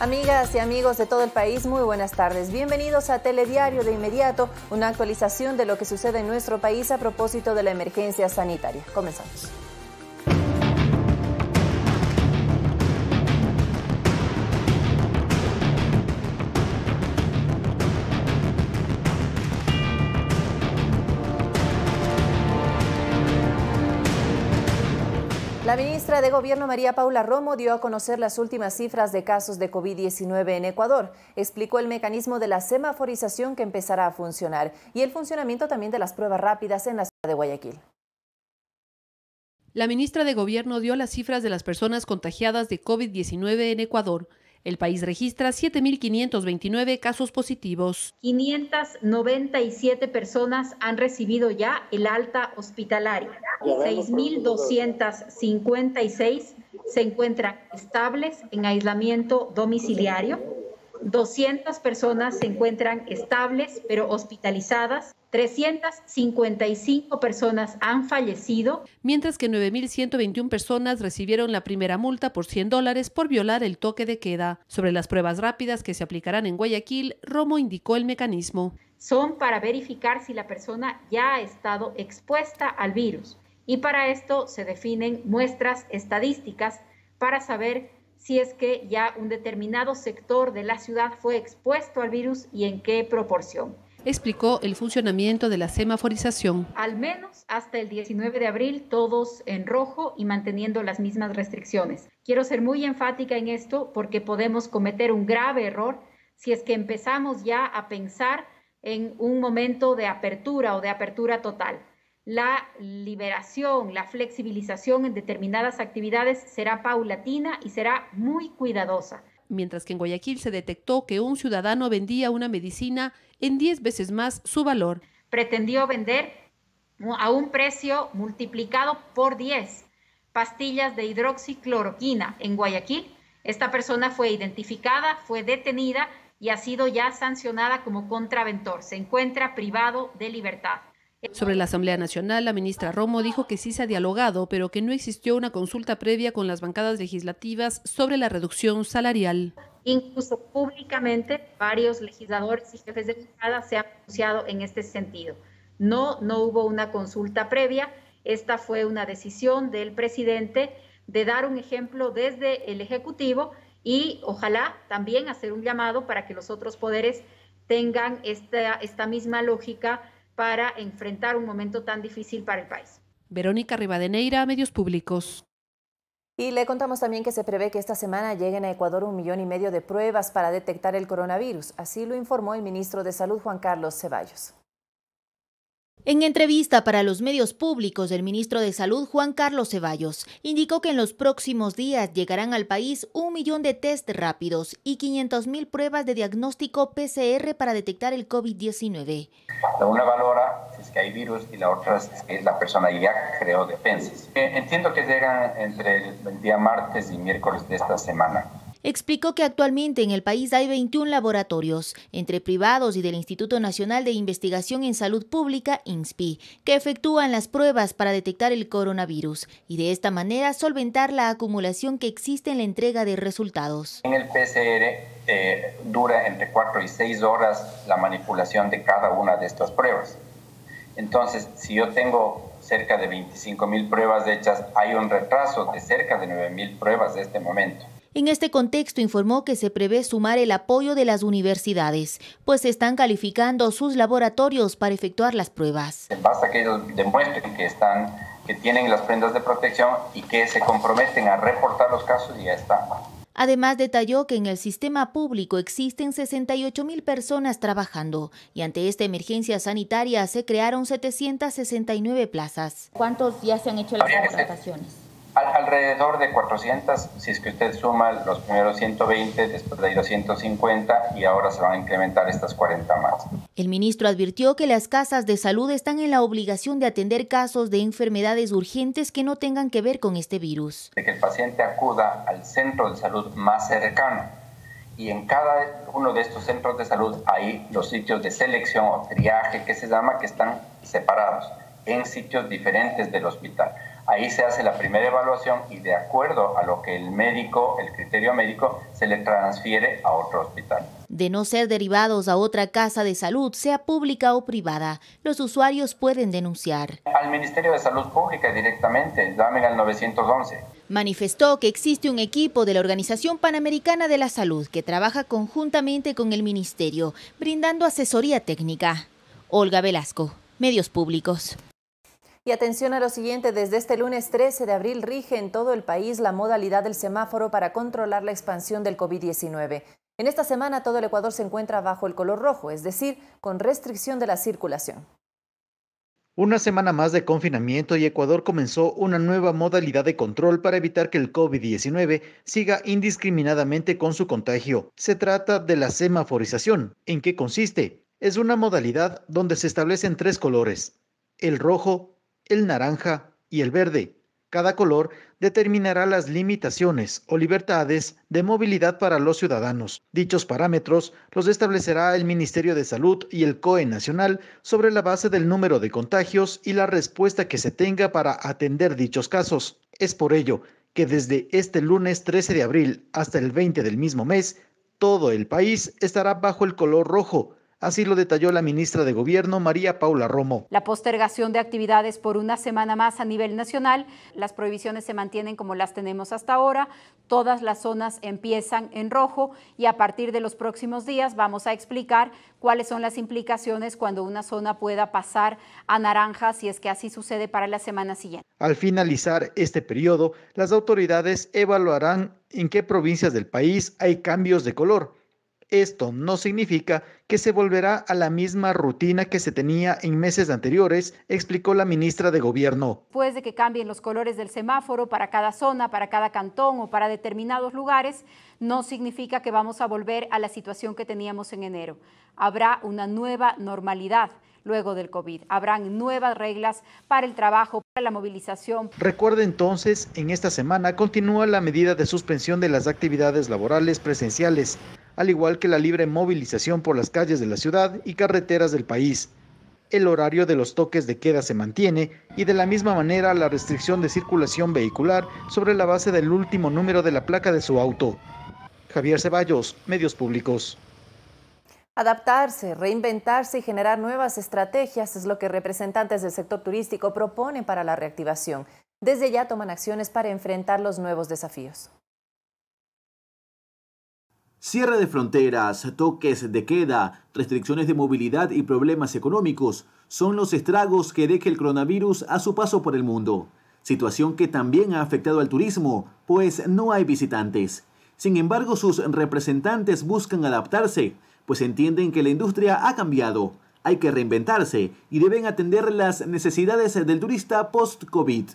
Amigas y amigos de todo el país, muy buenas tardes. Bienvenidos a Telediario de inmediato, una actualización de lo que sucede en nuestro país a propósito de la emergencia sanitaria. Comenzamos. Ministra de Gobierno María Paula Romo dio a conocer las últimas cifras de casos de COVID-19 en Ecuador. Explicó el mecanismo de la semaforización que empezará a funcionar y el funcionamiento también de las pruebas rápidas en la ciudad de Guayaquil. La ministra de Gobierno dio las cifras de las personas contagiadas de COVID-19 en Ecuador. El país registra 7.529 casos positivos. 597 personas han recibido ya el alta hospitalaria. 6.256 se encuentran estables en aislamiento domiciliario 200 personas se encuentran estables pero hospitalizadas, 355 personas han fallecido. Mientras que 9.121 personas recibieron la primera multa por 100 dólares por violar el toque de queda. Sobre las pruebas rápidas que se aplicarán en Guayaquil, Romo indicó el mecanismo. Son para verificar si la persona ya ha estado expuesta al virus y para esto se definen muestras estadísticas para saber si es que ya un determinado sector de la ciudad fue expuesto al virus y en qué proporción. Explicó el funcionamiento de la semaforización. Al menos hasta el 19 de abril, todos en rojo y manteniendo las mismas restricciones. Quiero ser muy enfática en esto porque podemos cometer un grave error si es que empezamos ya a pensar en un momento de apertura o de apertura total la liberación, la flexibilización en determinadas actividades será paulatina y será muy cuidadosa. Mientras que en Guayaquil se detectó que un ciudadano vendía una medicina en 10 veces más su valor. Pretendió vender a un precio multiplicado por 10 pastillas de hidroxicloroquina en Guayaquil. Esta persona fue identificada, fue detenida y ha sido ya sancionada como contraventor. Se encuentra privado de libertad. Sobre la Asamblea Nacional, la ministra Romo dijo que sí se ha dialogado, pero que no existió una consulta previa con las bancadas legislativas sobre la reducción salarial. Incluso públicamente, varios legisladores y jefes de bancada se han anunciado en este sentido. No, no hubo una consulta previa. Esta fue una decisión del presidente de dar un ejemplo desde el Ejecutivo y ojalá también hacer un llamado para que los otros poderes tengan esta, esta misma lógica para enfrentar un momento tan difícil para el país. Verónica Rivadeneira, Medios Públicos. Y le contamos también que se prevé que esta semana lleguen a Ecuador un millón y medio de pruebas para detectar el coronavirus. Así lo informó el ministro de Salud, Juan Carlos Ceballos. En entrevista para los medios públicos, el ministro de Salud, Juan Carlos Ceballos, indicó que en los próximos días llegarán al país un millón de test rápidos y 500 mil pruebas de diagnóstico PCR para detectar el COVID-19. Una valora es que hay virus y la otra es que la persona ya creó defensas. Eh, entiendo que llegan entre el día martes y miércoles de esta semana. Explicó que actualmente en el país hay 21 laboratorios, entre privados y del Instituto Nacional de Investigación en Salud Pública, INSPI, que efectúan las pruebas para detectar el coronavirus y de esta manera solventar la acumulación que existe en la entrega de resultados. En el PCR eh, dura entre 4 y 6 horas la manipulación de cada una de estas pruebas. Entonces, si yo tengo cerca de 25 mil pruebas hechas, hay un retraso de cerca de 9 mil pruebas de este momento. En este contexto informó que se prevé sumar el apoyo de las universidades, pues están calificando sus laboratorios para efectuar las pruebas. Basta que ellos demuestren que están que tienen las prendas de protección y que se comprometen a reportar los casos y ya está. Además, detalló que en el sistema público existen 68 mil personas trabajando y ante esta emergencia sanitaria se crearon 769 plazas. ¿Cuántos ya se han hecho las contrataciones? Alrededor de 400, si es que usted suma los primeros 120, después de ahí los 150 y ahora se van a incrementar estas 40 más. El ministro advirtió que las casas de salud están en la obligación de atender casos de enfermedades urgentes que no tengan que ver con este virus. De que el paciente acuda al centro de salud más cercano y en cada uno de estos centros de salud hay los sitios de selección o triaje que se llama que están separados en sitios diferentes del hospital Ahí se hace la primera evaluación y de acuerdo a lo que el médico, el criterio médico, se le transfiere a otro hospital. De no ser derivados a otra casa de salud, sea pública o privada, los usuarios pueden denunciar. Al Ministerio de Salud Pública directamente, llamen al 911. Manifestó que existe un equipo de la Organización Panamericana de la Salud que trabaja conjuntamente con el Ministerio, brindando asesoría técnica. Olga Velasco, Medios Públicos. Atención a lo siguiente, desde este lunes 13 de abril rige en todo el país la modalidad del semáforo para controlar la expansión del COVID-19. En esta semana todo el Ecuador se encuentra bajo el color rojo, es decir, con restricción de la circulación. Una semana más de confinamiento y Ecuador comenzó una nueva modalidad de control para evitar que el COVID-19 siga indiscriminadamente con su contagio. Se trata de la semaforización. ¿En qué consiste? Es una modalidad donde se establecen tres colores, el rojo, el naranja y el verde. Cada color determinará las limitaciones o libertades de movilidad para los ciudadanos. Dichos parámetros los establecerá el Ministerio de Salud y el COE Nacional sobre la base del número de contagios y la respuesta que se tenga para atender dichos casos. Es por ello que desde este lunes 13 de abril hasta el 20 del mismo mes, todo el país estará bajo el color rojo, Así lo detalló la ministra de Gobierno, María Paula Romo. La postergación de actividades por una semana más a nivel nacional, las prohibiciones se mantienen como las tenemos hasta ahora, todas las zonas empiezan en rojo y a partir de los próximos días vamos a explicar cuáles son las implicaciones cuando una zona pueda pasar a naranja, si es que así sucede para la semana siguiente. Al finalizar este periodo, las autoridades evaluarán en qué provincias del país hay cambios de color esto no significa que se volverá a la misma rutina que se tenía en meses anteriores, explicó la ministra de Gobierno. Después de que cambien los colores del semáforo para cada zona, para cada cantón o para determinados lugares, no significa que vamos a volver a la situación que teníamos en enero. Habrá una nueva normalidad luego del COVID. Habrán nuevas reglas para el trabajo, para la movilización. Recuerde entonces, en esta semana continúa la medida de suspensión de las actividades laborales presenciales al igual que la libre movilización por las calles de la ciudad y carreteras del país. El horario de los toques de queda se mantiene y de la misma manera la restricción de circulación vehicular sobre la base del último número de la placa de su auto. Javier Ceballos, Medios Públicos. Adaptarse, reinventarse y generar nuevas estrategias es lo que representantes del sector turístico proponen para la reactivación. Desde ya toman acciones para enfrentar los nuevos desafíos. Cierre de fronteras, toques de queda, restricciones de movilidad y problemas económicos son los estragos que deja el coronavirus a su paso por el mundo. Situación que también ha afectado al turismo, pues no hay visitantes. Sin embargo, sus representantes buscan adaptarse, pues entienden que la industria ha cambiado, hay que reinventarse y deben atender las necesidades del turista post-COVID.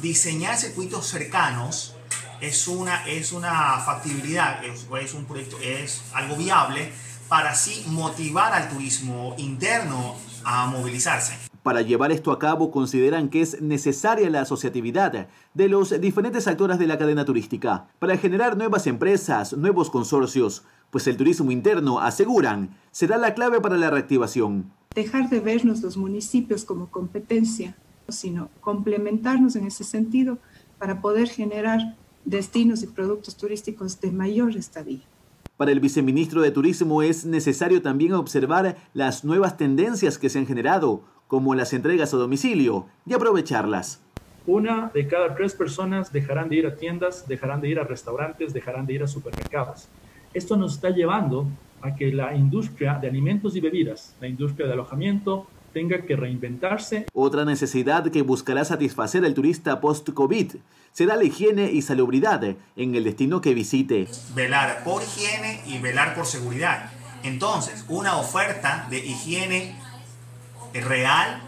Diseñar circuitos cercanos es una, es una factibilidad, es, es, un proyecto, es algo viable para así motivar al turismo interno a movilizarse. Para llevar esto a cabo consideran que es necesaria la asociatividad de los diferentes actores de la cadena turística para generar nuevas empresas, nuevos consorcios, pues el turismo interno, aseguran, será la clave para la reactivación. Dejar de vernos los municipios como competencia, sino complementarnos en ese sentido para poder generar destinos y productos turísticos de mayor estadía. Para el viceministro de Turismo es necesario también observar las nuevas tendencias que se han generado, como las entregas a domicilio, y aprovecharlas. Una de cada tres personas dejarán de ir a tiendas, dejarán de ir a restaurantes, dejarán de ir a supermercados. Esto nos está llevando a que la industria de alimentos y bebidas, la industria de alojamiento, tenga que reinventarse. Otra necesidad que buscará satisfacer el turista post-COVID será la higiene y salubridad en el destino que visite. Velar por higiene y velar por seguridad. Entonces, una oferta de higiene real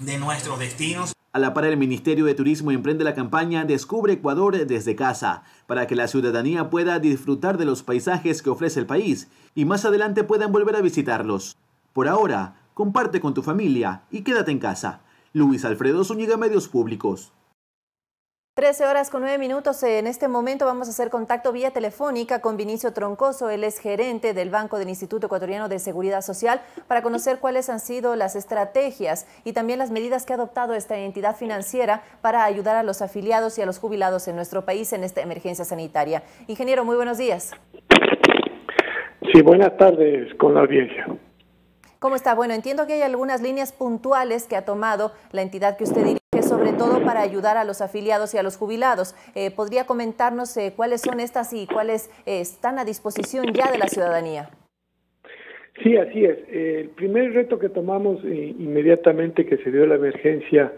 de nuestros destinos. A la par, el Ministerio de Turismo emprende la campaña Descubre Ecuador desde casa, para que la ciudadanía pueda disfrutar de los paisajes que ofrece el país y más adelante puedan volver a visitarlos. Por ahora, comparte con tu familia y quédate en casa. Luis Alfredo Zúñiga, Medios Públicos. 13 horas con 9 minutos. En este momento vamos a hacer contacto vía telefónica con Vinicio Troncoso. Él es gerente del Banco del Instituto Ecuatoriano de Seguridad Social para conocer cuáles han sido las estrategias y también las medidas que ha adoptado esta entidad financiera para ayudar a los afiliados y a los jubilados en nuestro país en esta emergencia sanitaria. Ingeniero, muy buenos días. Sí, buenas tardes con la audiencia. ¿Cómo está? Bueno, entiendo que hay algunas líneas puntuales que ha tomado la entidad que usted dirige, sobre todo para ayudar a los afiliados y a los jubilados. Eh, ¿Podría comentarnos eh, cuáles son estas y cuáles eh, están a disposición ya de la ciudadanía? Sí, así es. el primer reto que tomamos inmediatamente que se dio la emergencia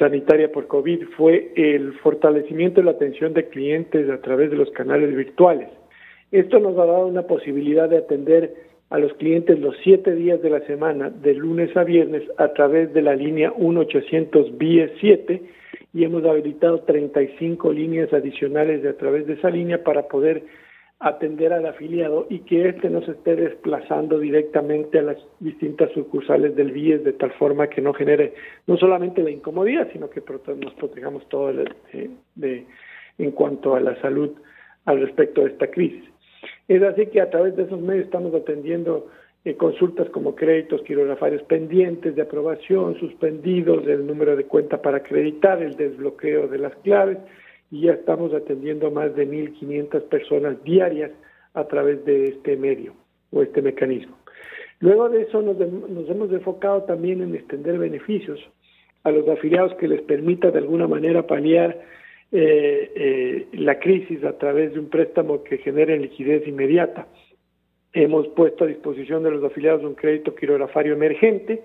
sanitaria por COVID fue el fortalecimiento de la atención de clientes a través de los canales virtuales. Esto nos ha dado una posibilidad de atender a los clientes los siete días de la semana, de lunes a viernes, a través de la línea 1800 BIE 7 y hemos habilitado 35 líneas adicionales de a través de esa línea para poder atender al afiliado y que éste no se esté desplazando directamente a las distintas sucursales del BIES de tal forma que no genere no solamente la incomodidad, sino que nos protejamos todo de, en cuanto a la salud al respecto de esta crisis. Es así que a través de esos medios estamos atendiendo eh, consultas como créditos quirografarios pendientes de aprobación, suspendidos, el número de cuenta para acreditar, el desbloqueo de las claves y ya estamos atendiendo más de 1.500 personas diarias a través de este medio o este mecanismo. Luego de eso nos, nos hemos enfocado también en extender beneficios a los afiliados que les permita de alguna manera paliar eh, eh, la crisis a través de un préstamo que genere liquidez inmediata. Hemos puesto a disposición de los afiliados un crédito quirografario emergente.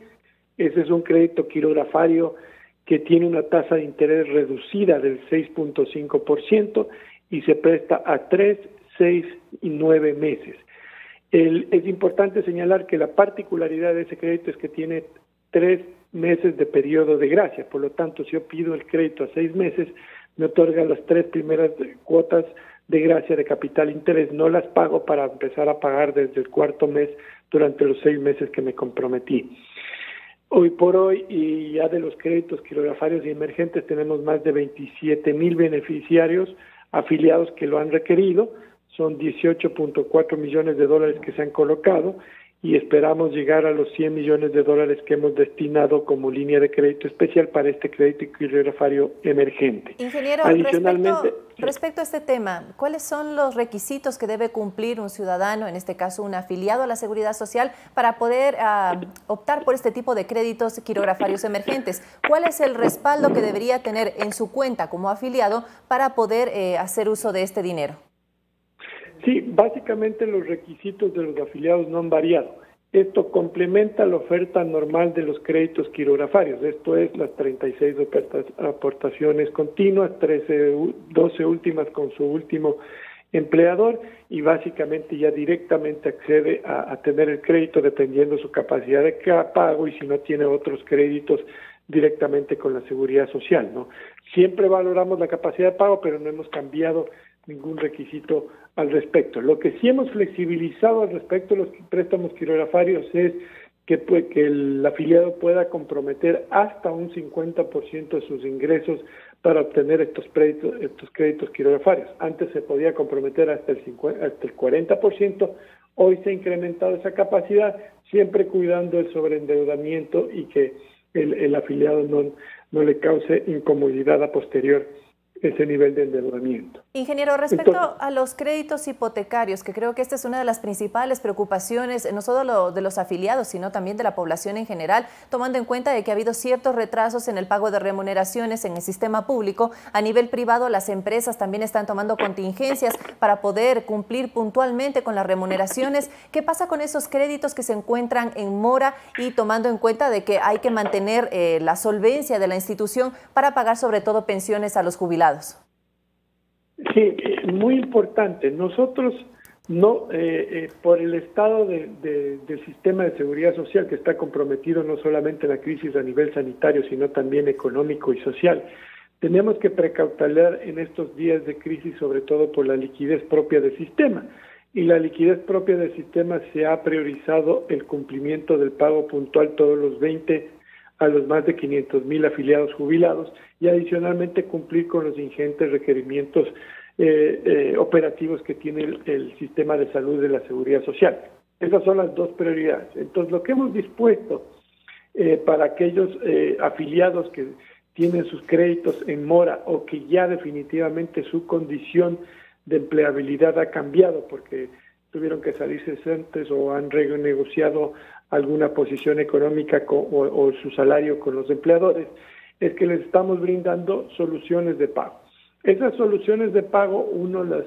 Ese es un crédito quirografario que tiene una tasa de interés reducida del 6.5% y se presta a 3, 6 y 9 meses. es importante señalar que la particularidad de ese crédito es que tiene tres meses de periodo de gracia. Por lo tanto, si yo pido el crédito a seis meses, me otorga las tres primeras cuotas de gracia de capital interés, no las pago para empezar a pagar desde el cuarto mes durante los seis meses que me comprometí. Hoy por hoy, y ya de los créditos quirografarios y emergentes, tenemos más de 27 mil beneficiarios afiliados que lo han requerido, son 18.4 millones de dólares que se han colocado y esperamos llegar a los 100 millones de dólares que hemos destinado como línea de crédito especial para este crédito quirografio emergente. Ingeniero, Adicionalmente, respecto, a este tema, ¿cuáles son los requisitos que debe cumplir un ciudadano, en este caso un afiliado a la Seguridad Social, para poder ah, optar por este tipo de créditos quirografarios emergentes? ¿Cuál es el respaldo que debería tener en su cuenta como afiliado para poder eh, hacer uso de este dinero? Sí, básicamente los requisitos de los afiliados no han variado. Esto complementa la oferta normal de los créditos quirografarios, esto es las 36 aportaciones continuas, 13, 12 últimas con su último empleador y básicamente ya directamente accede a, a tener el crédito dependiendo su capacidad de pago y si no tiene otros créditos directamente con la seguridad social, ¿no? Siempre valoramos la capacidad de pago, pero no hemos cambiado ningún requisito al respecto. Lo que sí hemos flexibilizado al respecto de los préstamos quirografarios es que, que el afiliado pueda comprometer hasta un 50% de sus ingresos para obtener estos créditos, estos quirografarios. Antes se podía comprometer hasta el, 50, hasta el 40%, hoy se ha incrementado esa capacidad, siempre cuidando el sobreendeudamiento y que el, el afiliado no, no le cause incomodidad a posterior ese nivel de endeudamiento. Ingeniero, respecto a los créditos hipotecarios, que creo que esta es una de las principales preocupaciones, no solo de los afiliados, sino también de la población en general, tomando en cuenta de que ha habido ciertos retrasos en el pago de remuneraciones en el sistema público, a nivel privado las empresas también están tomando contingencias para poder cumplir puntualmente con las remuneraciones. ¿Qué pasa con esos créditos que se encuentran en mora y tomando en cuenta de que hay que mantener eh, la solvencia de la institución para pagar sobre todo pensiones a los jubilados? Sí, muy importante. Nosotros no, eh, eh, por el estado del sistema de seguridad social que está comprometido no solamente en la crisis a nivel sanitario, sino también económico y social, tenemos que precautelar en estos días de crisis, sobre todo por la liquidez propia del sistema. Y la liquidez propia del sistema se ha priorizado el cumplimiento del pago puntual todos los 20 a los más de 500 mil afiliados jubilados y adicionalmente cumplir con los ingentes requerimientos eh, eh, operativos que tiene el, sistema de salud de la seguridad social. Esas son las dos prioridades. Entonces, lo que hemos dispuesto eh, para aquellos afiliados que tienen sus créditos en mora o que ya definitivamente su condición de empleabilidad ha cambiado porque tuvieron que salirse antes o han renegociado alguna posición económica o, su salario con los empleadores, es que les estamos brindando soluciones de pago. Esas soluciones de pago uno las,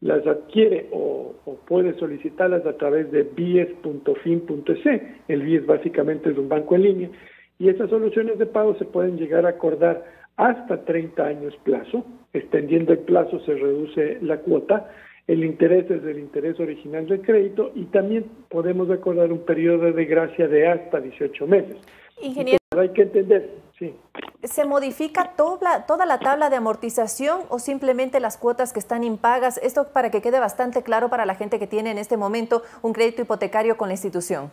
las adquiere o, puede solicitarlas a través de bies.fin.es. El bies básicamente es un banco en línea y esas soluciones de pago se pueden llegar a acordar hasta 30 años plazo. Extendiendo el plazo se reduce la cuota el interés es el interés original del crédito y también podemos acordar un periodo de gracia de hasta 18 meses. Ingeniero, hay que entender, sí. ¿Se modifica toda, toda la tabla de amortización o simplemente las cuotas que están impagas? Esto para que quede bastante claro para la gente que tiene en este momento un crédito hipotecario con la institución.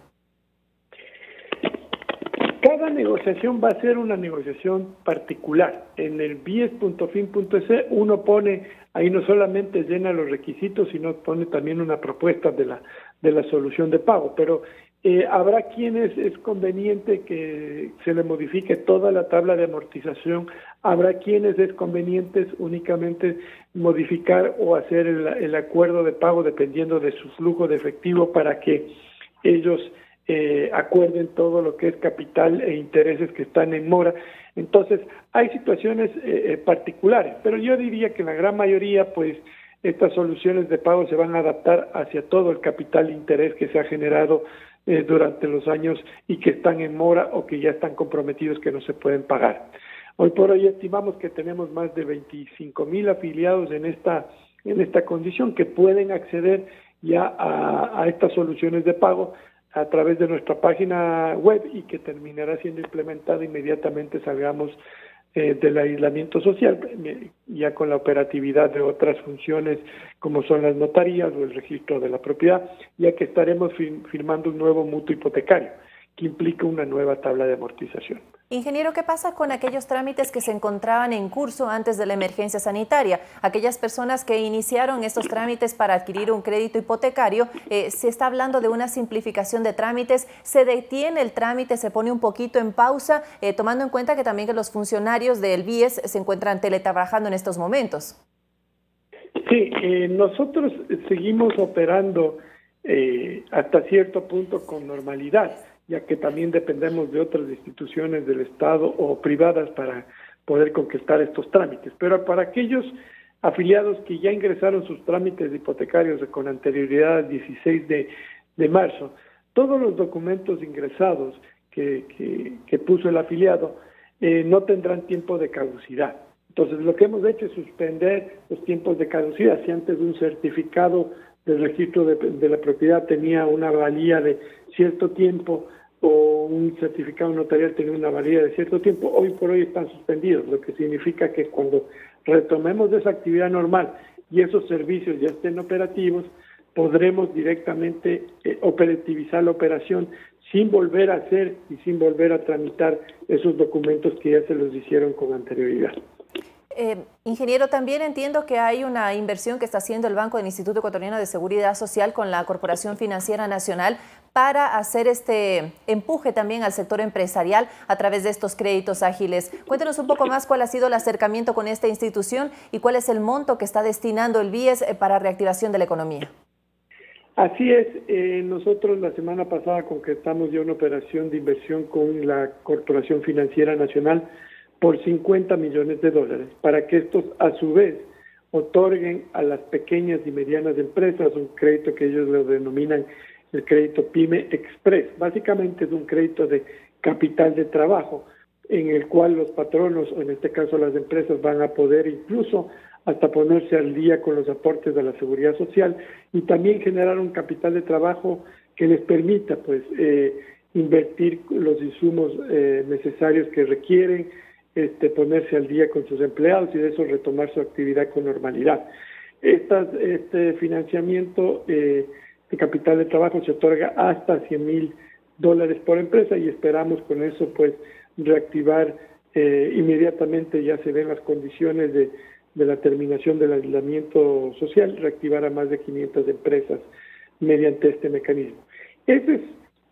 Cada negociación va a ser una negociación particular. En el bies.fin.es uno pone, ahí no solamente llena los requisitos, sino pone también una propuesta de la, de la solución de pago. Pero eh, habrá quienes es conveniente que se le modifique toda la tabla de amortización, habrá quienes es conveniente únicamente modificar o hacer el, el acuerdo de pago dependiendo de su flujo de efectivo para que ellos eh, acuerden todo lo que es capital e intereses que están en mora. Entonces, hay situaciones eh, eh, particulares, pero yo diría que en la gran mayoría, pues, estas soluciones de pago se van a adaptar hacia todo el capital e interés que se ha generado eh, durante los años y que están en mora o que ya están comprometidos que no se pueden pagar. Hoy por hoy estimamos que tenemos más de 25 mil afiliados en esta, en esta condición que pueden acceder ya a, a estas soluciones de pago a través de nuestra página web y que terminará siendo implementada inmediatamente salgamos eh, del aislamiento social, eh, ya con la operatividad de otras funciones como son las notarías o el registro de la propiedad, ya que estaremos firmando un nuevo mutuo hipotecario que implica una nueva tabla de amortización. Ingeniero, ¿qué pasa con aquellos trámites que se encontraban en curso antes de la emergencia sanitaria? Aquellas personas que iniciaron estos trámites para adquirir un crédito hipotecario, eh, se está hablando de una simplificación de trámites, se detiene el trámite, se pone un poquito en pausa, eh, tomando en cuenta que también que los funcionarios del BIES se encuentran teletrabajando en estos momentos. Sí, eh, nosotros seguimos operando hasta cierto punto con normalidad ya que también dependemos de otras instituciones del Estado o privadas para poder conquistar estos trámites. Pero para aquellos afiliados que ya ingresaron sus trámites hipotecarios con anterioridad al 16 de, marzo, todos los documentos ingresados que, que, puso el afiliado eh, no tendrán tiempo de caducidad. Entonces, lo que hemos hecho es suspender los tiempos de caducidad. Si antes un certificado del registro de, de la propiedad tenía una valía de cierto tiempo, o un certificado notarial tiene una validez de cierto tiempo, hoy por hoy están suspendidos, lo que significa que cuando retomemos esa actividad normal y esos servicios ya estén operativos, podremos directamente eh, operativizar la operación sin volver a hacer y sin volver a tramitar esos documentos que ya se los hicieron con anterioridad. Eh, ingeniero, también entiendo que hay una inversión que está haciendo el Banco del Instituto Ecuatoriano de Seguridad Social con la Corporación Financiera Nacional para hacer este empuje también al sector empresarial a través de estos créditos ágiles. Cuéntenos un poco más cuál ha sido el acercamiento con esta institución y cuál es el monto que está destinando el BIES eh, para reactivación de la economía. Así es, eh, nosotros la semana pasada concretamos ya una operación de inversión con la Corporación Financiera Nacional por 50 millones de dólares para que estos a su vez otorguen a las pequeñas y medianas empresas un crédito que ellos lo denominan el crédito PYME Express. Básicamente es un crédito de capital de trabajo en el cual los patronos, o en este caso las empresas, van a poder incluso hasta ponerse al día con los aportes de la seguridad social y también generar un capital de trabajo que les permita pues eh, invertir los insumos eh, necesarios que requieren, este, ponerse al día con sus empleados y de eso retomar su actividad con normalidad. este financiamiento eh, de capital de trabajo se otorga hasta 100 mil dólares por empresa y esperamos con eso pues reactivar eh, inmediatamente, ya se ven las condiciones de, de la terminación del aislamiento social, reactivar a más de 500 empresas mediante este mecanismo. Ese es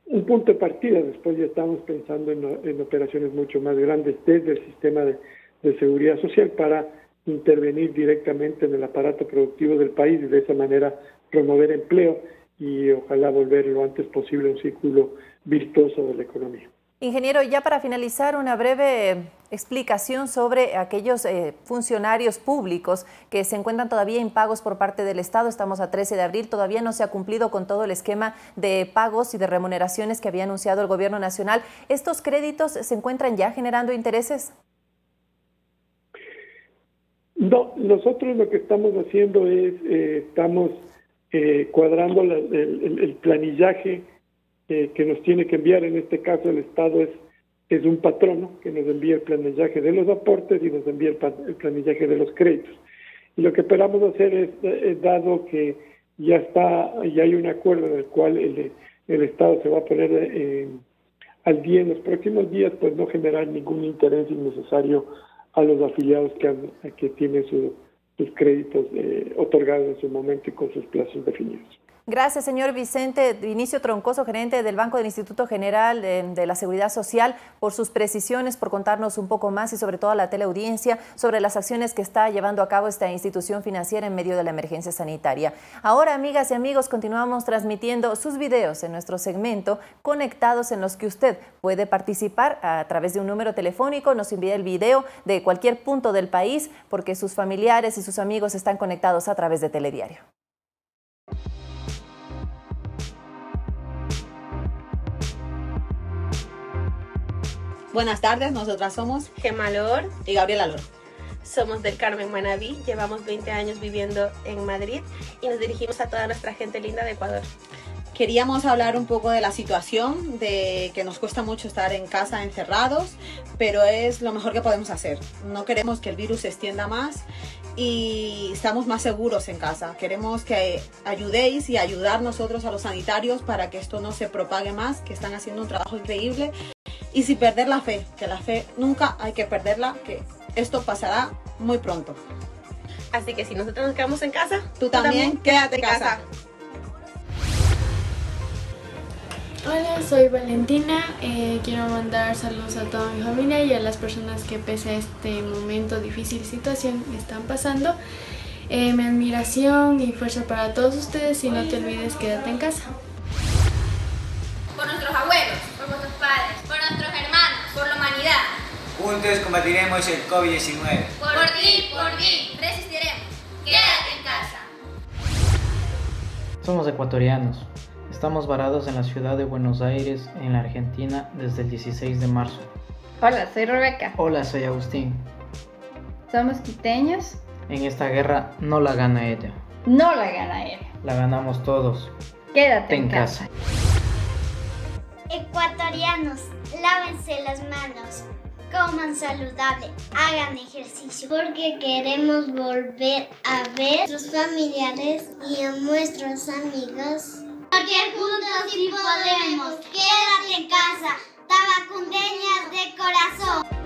un punto de partida, después ya estamos pensando en, operaciones mucho más grandes desde el sistema de, de, seguridad social para intervenir directamente en el aparato productivo del país y de esa manera promover empleo y ojalá volver lo antes posible a un círculo virtuoso de la economía. Ingeniero, ya para finalizar, una breve explicación sobre aquellos eh, funcionarios públicos que se encuentran todavía impagos por parte del Estado. Estamos a 13 de abril, todavía no se ha cumplido con todo el esquema de pagos y de remuneraciones que había anunciado el Gobierno Nacional. ¿Estos créditos se encuentran ya generando intereses? No, nosotros lo que estamos haciendo es, eh, estamos eh, cuadrando el planillaje eh, que nos tiene que enviar, en este caso el Estado es, es un patrono que nos envía el planillaje de los aportes y nos envía el, planillaje de los créditos. Y lo que esperamos hacer es, eh, dado que ya está, ya hay un acuerdo en el cual el, el Estado se va a poner eh, al día en los próximos días, pues no generar ningún interés innecesario a los afiliados que, que tienen sus créditos otorgados en su momento y con sus plazos definidos. Gracias, señor Vicente Vinicio Troncoso, gerente del Banco del Instituto General de, la Seguridad Social, por sus precisiones, por contarnos un poco más y sobre todo a la teleaudiencia sobre las acciones que está llevando a cabo esta institución financiera en medio de la emergencia sanitaria. Ahora, amigas y amigos, continuamos transmitiendo sus videos en nuestro segmento conectados en los que usted puede participar a través de un número telefónico, nos envía el video de cualquier punto del país porque sus familiares y sus amigos están conectados a través de Telediario. Buenas tardes, nosotras somos Gemma Lor y Gabriela Lor. Somos del Carmen Manaví, llevamos 20 años viviendo en Madrid y nos dirigimos a toda nuestra gente linda de Ecuador. Queríamos hablar un poco de la situación, de que nos cuesta mucho estar en casa encerrados, pero es lo mejor que podemos hacer. No queremos que el virus se extienda más y estamos más seguros en casa. Queremos que ayudéis y ayudar nosotros a los sanitarios para que esto no se propague más, que están haciendo un trabajo increíble y sin perder la fe, que la fe nunca hay que perderla, que esto pasará muy pronto. Así que si nosotros nos quedamos en casa, tú, también, quédate en casa. Hola, soy Valentina. Eh, quiero mandar saludos a toda mi familia y a las personas que pese a este momento difícil situación están pasando. Eh, mi admiración y fuerza para todos ustedes y no te olvides quédate en casa. Por nuestros abuelos, por nuestros padres, por nuestros hermanos, por la humanidad. Juntos combatiremos el COVID-19. Por, ti, por ti, resistiremos. Quédate en casa. Somos ecuatorianos. Estamos varados en la ciudad de Buenos Aires, en la Argentina, desde el 16 de marzo. Hola, soy Rebeca. Hola, soy Agustín. Somos quiteños. En esta guerra no la gana ella. No la gana ella. La ganamos todos. Quédate en, casa. Ecuatorianos, lávense las manos, coman saludable, hagan ejercicio, porque queremos volver a ver a nuestros familiares y a nuestros amigos. Porque juntos sí podemos. Quédate en casa, tabacundeñas de corazón.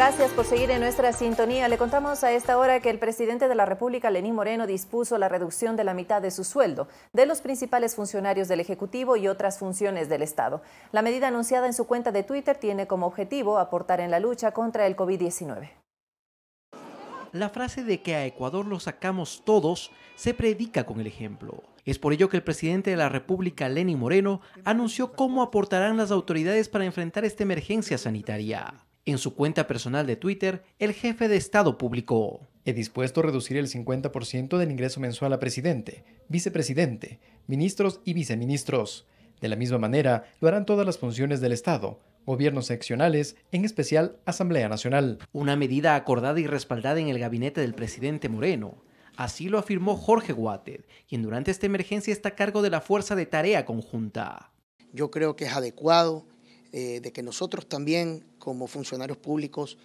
Gracias por seguir en nuestra sintonía. Le contamos a esta hora que el presidente de la República, Lenín Moreno, dispuso la reducción de la mitad de su sueldo de los principales funcionarios del Ejecutivo y otras funciones del Estado. La medida anunciada en su cuenta de Twitter tiene como objetivo aportar en la lucha contra el COVID-19. La frase de que a Ecuador lo sacamos todos se predica con el ejemplo. Es por ello que el presidente de la República, Lenín Moreno, anunció cómo aportarán las autoridades para enfrentar esta emergencia sanitaria. En su cuenta personal de Twitter, el jefe de Estado publicó. He dispuesto a reducir el 50% del ingreso mensual a presidente, vicepresidente, ministros y viceministros. De la misma manera, lo harán todas las funciones del Estado, gobiernos seccionales, en especial Asamblea Nacional. Una medida acordada y respaldada en el gabinete del presidente Moreno. Así lo afirmó Jorge Guated, quien durante esta emergencia está a cargo de la Fuerza de Tarea Conjunta. Yo creo que es adecuado eh, de que nosotros también como funcionarios públicos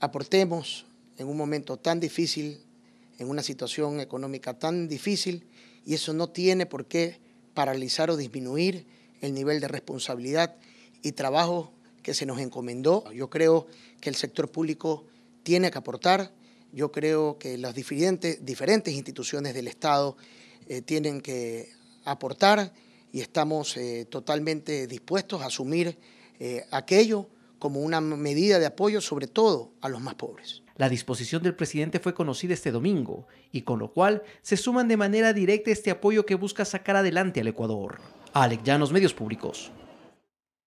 aportemos en un momento tan difícil, en una situación económica tan difícil, y eso no tiene por qué paralizar o disminuir el nivel de responsabilidad y trabajo que se nos encomendó. Yo creo que el sector público tiene que aportar, yo creo que las diferentes, instituciones del Estado eh, tienen que aportar y estamos eh, totalmente dispuestos a asumir eh, aquello como una medida de apoyo sobre todo a los más pobres. La disposición del presidente fue conocida este domingo y con lo cual se suman de manera directa este apoyo que busca sacar adelante al Ecuador. Alec Llanos, Medios Públicos.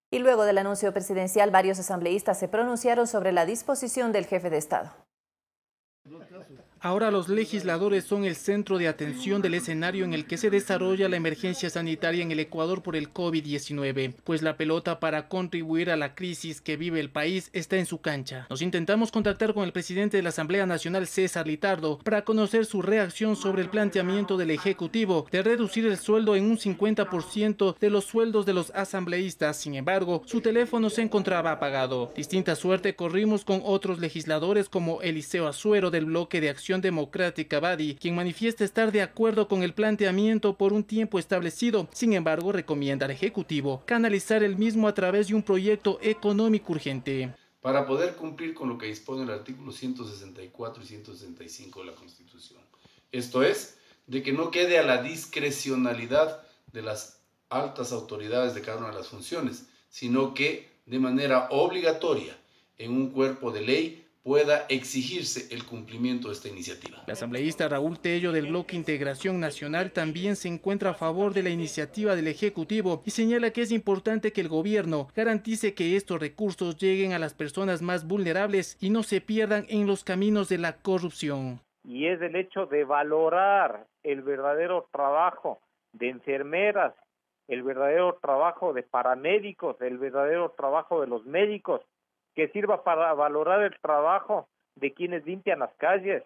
Y luego del anuncio presidencial, varios asambleístas se pronunciaron sobre la disposición del jefe de Estado. Ahora los legisladores son el centro de atención del escenario en el que se desarrolla la emergencia sanitaria en el Ecuador por el COVID-19, pues la pelota para contribuir a la crisis que vive el país está en su cancha. Nos intentamos contactar con el presidente de la Asamblea Nacional, César Litardo, para conocer su reacción sobre el planteamiento del Ejecutivo de reducir el sueldo en un 50% de los sueldos de los asambleístas. Sin embargo, su teléfono se encontraba apagado. Distinta suerte corrimos con otros legisladores como Eliseo Azuero del bloque de acción Democrática Badi, quien manifiesta estar de acuerdo con el planteamiento por un tiempo establecido. Sin embargo, recomienda al Ejecutivo canalizar el mismo a través de un proyecto económico urgente. Para poder cumplir con lo que dispone el artículo 164 y 165 de la Constitución. Esto es, de que no quede a la discrecionalidad de las altas autoridades de cada una de las funciones, sino que de manera obligatoria en un cuerpo de ley pueda exigirse el cumplimiento de esta iniciativa. El asambleísta Raúl Tello del Bloque Integración Nacional también se encuentra a favor de la iniciativa del Ejecutivo y señala que es importante que el gobierno garantice que estos recursos lleguen a las personas más vulnerables y no se pierdan en los caminos de la corrupción. Y es el hecho de valorar el verdadero trabajo de enfermeras, el verdadero trabajo de paramédicos, el verdadero trabajo de los médicos, que sirva para valorar el trabajo de quienes limpian las calles,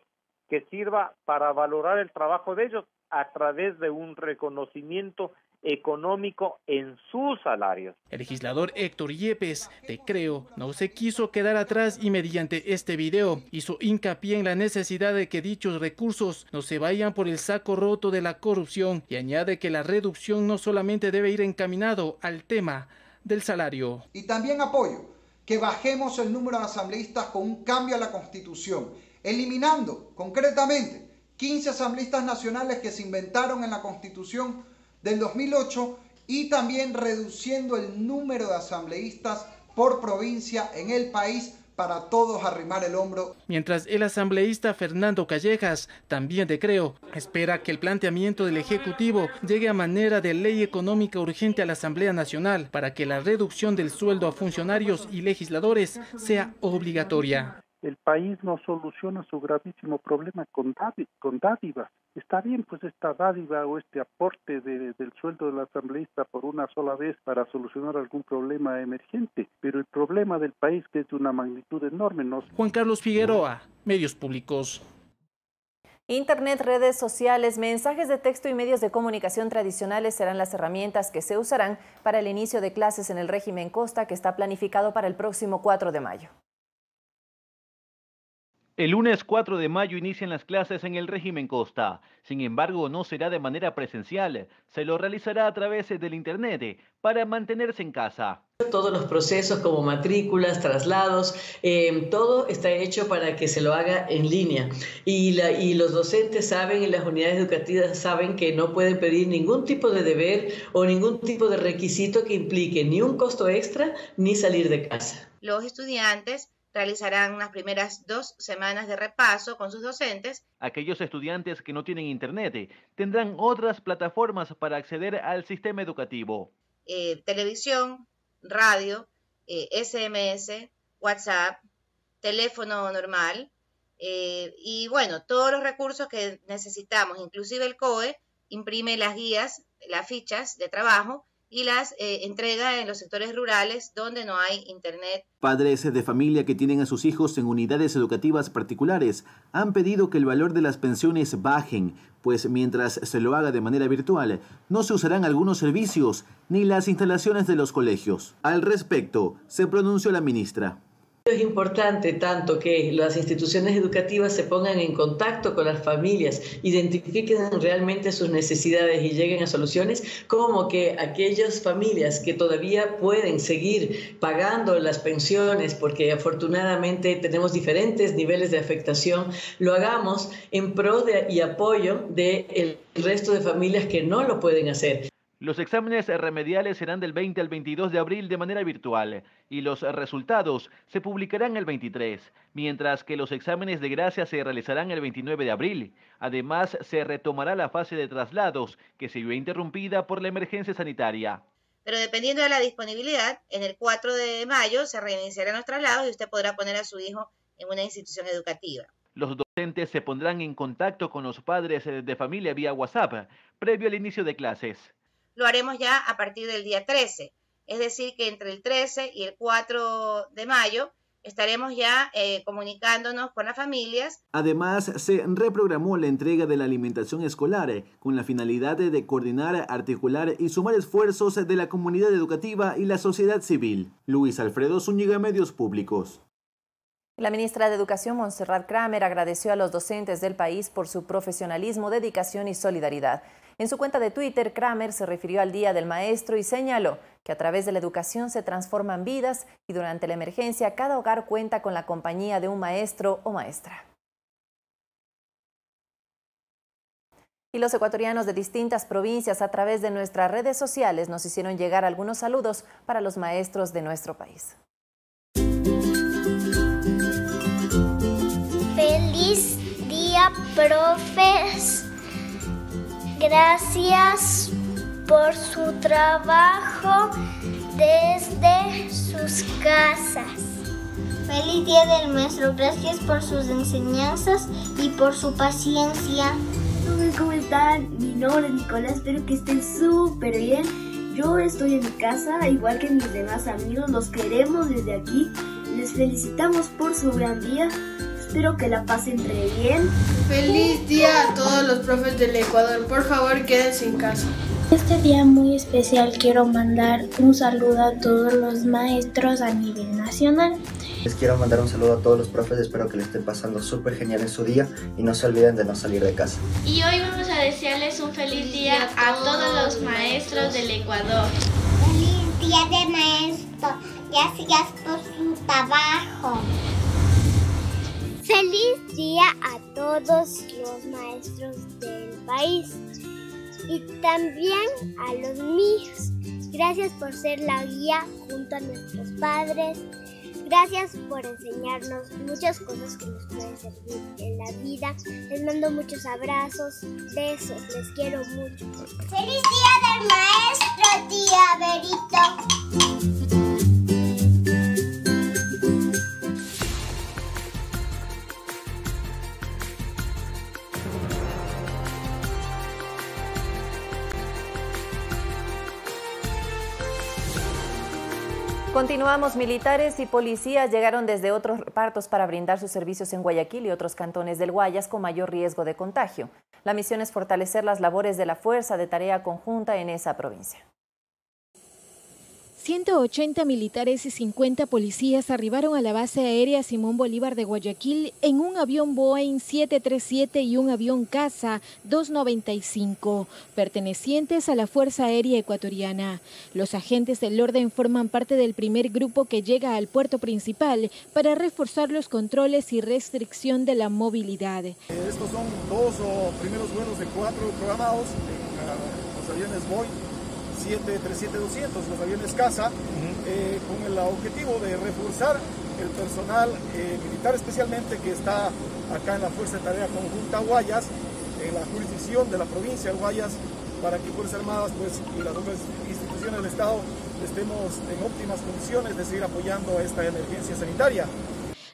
que sirva para valorar el trabajo de ellos a través de un reconocimiento económico en sus salarios. El legislador Héctor Yepes, de Creo, no se quiso quedar atrás y mediante este video hizo hincapié en la necesidad de que dichos recursos no se vayan por el saco roto de la corrupción y añade que la reducción no solamente debe ir encaminado al tema del salario. Y también apoyo que bajemos el número de asambleístas con un cambio a la constitución, eliminando concretamente 15 asambleístas nacionales que se inventaron en la constitución del 2008 y también reduciendo el número de asambleístas por provincia en el país para todos arrimar el hombro. Mientras el asambleísta Fernando Callejas, también de Creo, espera que el planteamiento del Ejecutivo llegue a manera de ley económica urgente a la Asamblea Nacional para que la reducción del sueldo a funcionarios y legisladores sea obligatoria el país no soluciona su gravísimo problema con, con dádivas. Está bien, pues esta dádiva o este aporte del sueldo del asambleísta por una sola vez para solucionar algún problema emergente, pero el problema del país que es de una magnitud enorme no. Juan Carlos Figueroa, Medios Públicos. Internet, redes sociales, mensajes de texto y medios de comunicación tradicionales serán las herramientas que se usarán para el inicio de clases en el régimen Costa que está planificado para el próximo 4 de mayo. El lunes 4 de mayo inician las clases en el régimen Costa. Sin embargo, no será de manera presencial. Se lo realizará a través del Internet para mantenerse en casa. Todos los procesos como matrículas, traslados, eh, todo está hecho para que se lo haga en línea. Y, y los docentes saben y las unidades educativas saben que no pueden pedir ningún tipo de deber o ningún tipo de requisito que implique ni un costo extra ni salir de casa. Los estudiantes realizarán unas primeras dos semanas de repaso con sus docentes. Aquellos estudiantes que no tienen internet tendrán otras plataformas para acceder al sistema educativo. Eh, televisión, radio, SMS, eh, WhatsApp, teléfono normal eh, y bueno, todos los recursos que necesitamos, inclusive el COE, imprime las guías, las fichas de trabajo y las eh, entrega en los sectores rurales donde no hay internet. Padres de familia que tienen a sus hijos en unidades educativas particulares han pedido que el valor de las pensiones bajen, pues mientras se lo haga de manera virtual, no se usarán algunos servicios ni las instalaciones de los colegios. Al respecto, se pronunció la ministra. Es importante tanto que las instituciones educativas se pongan en contacto con las familias, identifiquen realmente sus necesidades y lleguen a soluciones, como que aquellas familias que todavía pueden seguir pagando las pensiones, porque afortunadamente tenemos diferentes niveles de afectación, lo hagamos en pro de, y apoyo del resto de familias que no lo pueden hacer. Los exámenes remediales serán del 20 al 22 de abril de manera virtual y los resultados se publicarán el 23, mientras que los exámenes de gracia se realizarán el 29 de abril. Además, se retomará la fase de traslados que se vio interrumpida por la emergencia sanitaria. Pero dependiendo de la disponibilidad, en el 4 de mayo se reiniciarán los traslados y usted podrá poner a su hijo en una institución educativa. Los docentes se pondrán en contacto con los padres de familia vía WhatsApp previo al inicio de clases lo haremos ya a partir del día 13. Es decir, que entre el 13 y el 4 de mayo estaremos ya eh, comunicándonos con las familias. Además, se reprogramó la entrega de la alimentación escolar eh, con la finalidad de coordinar, articular y sumar esfuerzos de la comunidad educativa y la sociedad civil. Luis Alfredo Zúñiga, Medios Públicos. La ministra de Educación, Montserrat Kramer, agradeció a los docentes del país por su profesionalismo, dedicación y solidaridad. En su cuenta de Twitter, Kramer se refirió al Día del Maestro y señaló que a través de la educación se transforman vidas y durante la emergencia cada hogar cuenta con la compañía de un maestro o maestra. Y los ecuatorianos de distintas provincias a través de nuestras redes sociales nos hicieron llegar algunos saludos para los maestros de nuestro país. Feliz día, profes. Gracias por su trabajo desde sus casas. Feliz Día del Maestro. Gracias por sus enseñanzas y por su paciencia. ¿Cómo están? Mi nombre es Nicolás. Espero que estén súper bien. Yo estoy en mi casa, igual que mis demás amigos. Los queremos desde aquí. Les felicitamos por su gran día. Espero que la pasen re bien. Feliz día a todos los profes del Ecuador. Por favor, quédense en casa. Este día muy especial quiero mandar un saludo a todos los maestros a nivel nacional. Les quiero mandar un saludo a todos los profes, espero que les estén pasando súper genial en su día y no se olviden de no salir de casa. Y hoy vamos a desearles un feliz día a todos los maestros del Ecuador. Feliz día de maestro, gracias por su trabajo. Feliz día a todos los maestros del país y también a los míos. Gracias por ser la guía junto a nuestros padres. Gracias por enseñarnos muchas cosas que nos pueden servir en la vida. Les mando muchos abrazos, besos, les quiero mucho. ¡Feliz Día del Maestro, tía Berito! Continuamos, militares y policías llegaron desde otros repartos para brindar sus servicios en Guayaquil y otros cantones del Guayas con mayor riesgo de contagio. La misión es fortalecer las labores de la fuerza de tarea conjunta en esa provincia. 180 militares y 50 policías arribaron a la base aérea Simón Bolívar de Guayaquil en un avión Boeing 737 y un avión Casa 295, pertenecientes a la Fuerza Aérea Ecuatoriana. Los agentes del orden forman parte del primer grupo que llega al puerto principal para reforzar los controles y restricción de la movilidad. Estos son dos primeros vuelos de cuatro programados en uh, los aviones Boeing 737-200, los aviones CASA, eh, con el objetivo de reforzar el personal eh, militar especialmente que está acá en la Fuerza de Tarea Conjunta Guayas, en la jurisdicción de la provincia de Guayas, para que Fuerzas Armadas pues, y las otras instituciones del Estado estemos en óptimas condiciones de seguir apoyando esta emergencia sanitaria.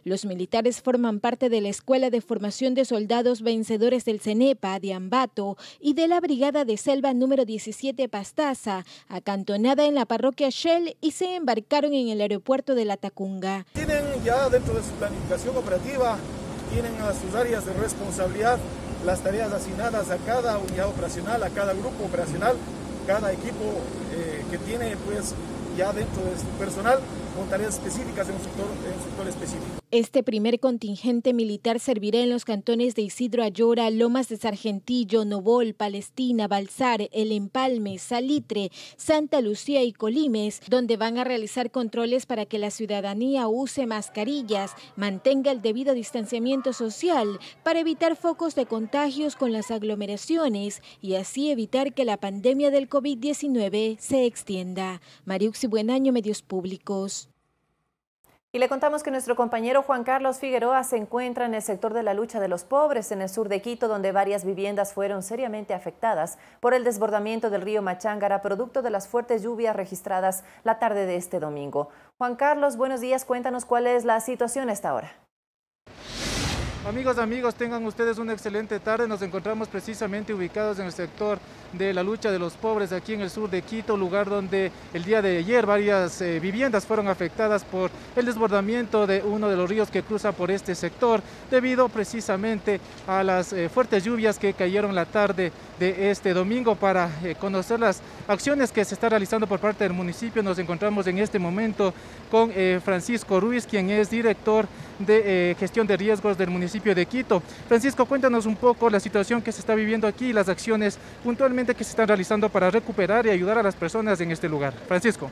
Los militares forman parte de la Escuela de Formación de Soldados Vencedores del CENEPA de Ambato y de la Brigada de Selva número 17 Pastaza, acantonada en la parroquia Shell y se embarcaron en el aeropuerto de La Tacunga. Tienen ya dentro de su planificación operativa, tienen a sus áreas de responsabilidad las tareas asignadas a cada unidad operacional, a cada grupo operacional, cada equipo eh, que tiene pues ya dentro de su personal con tareas específicas en un sector, en un sector específico. Este primer contingente militar servirá en los cantones de Isidro Ayora, Lomas de Sargentillo, Novol, Palestina, Balsar, El Empalme, Salitre, Santa Lucía y Colimes, donde van a realizar controles para que la ciudadanía use mascarillas, mantenga el debido distanciamiento social para evitar focos de contagios con las aglomeraciones y así evitar que la pandemia del COVID-19 se extienda. Mariuxi Buenaño, Medios Públicos. Y le contamos que nuestro compañero Juan Carlos Figueroa se encuentra en el sector de la lucha de los pobres en el sur de Quito, donde varias viviendas fueron seriamente afectadas por el desbordamiento del río Machángara, producto de las fuertes lluvias registradas la tarde de este domingo. Juan Carlos, buenos días, cuéntanos cuál es la situación a esta hora. Amigos, amigos, tengan ustedes una excelente tarde. Nos encontramos precisamente ubicados en el sector de la lucha de los pobres aquí en el sur de Quito, lugar donde el día de ayer varias eh, viviendas fueron afectadas por el desbordamiento de uno de los ríos que cruza por este sector, debido precisamente a las eh, fuertes lluvias que cayeron la tarde de este domingo. Para eh, conocer las acciones que se están realizando por parte del municipio, nos encontramos en este momento con Francisco Ruiz, quien es director de gestión de riesgos del municipio de Quito. Francisco, cuéntanos un poco la situación que se está viviendo aquí y las acciones puntualmente que se están realizando para recuperar y ayudar a las personas en este lugar. Francisco.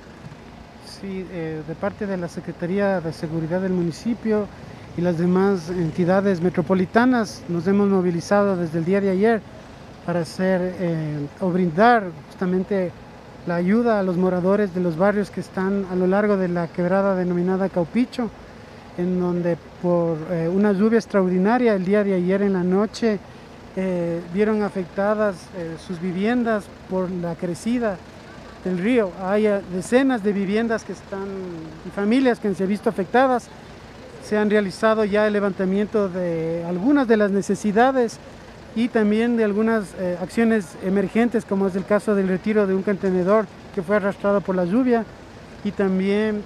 Sí, eh, de parte de la Secretaría de Seguridad del municipio y las demás entidades metropolitanas nos hemos movilizado desde el día de ayer para hacer eh, o brindar justamente la ayuda a los moradores de los barrios que están a lo largo de la quebrada denominada Caupicho, en donde por eh, una lluvia extraordinaria el día de ayer en la noche eh, vieron afectadas eh, sus viviendas por la crecida del río. Hay eh, decenas de viviendas que están y familias que se han visto afectadas. Se han realizado ya el levantamiento de algunas de las necesidades y también de algunas acciones emergentes, como es el caso del retiro de un contenedor que fue arrastrado por la lluvia y también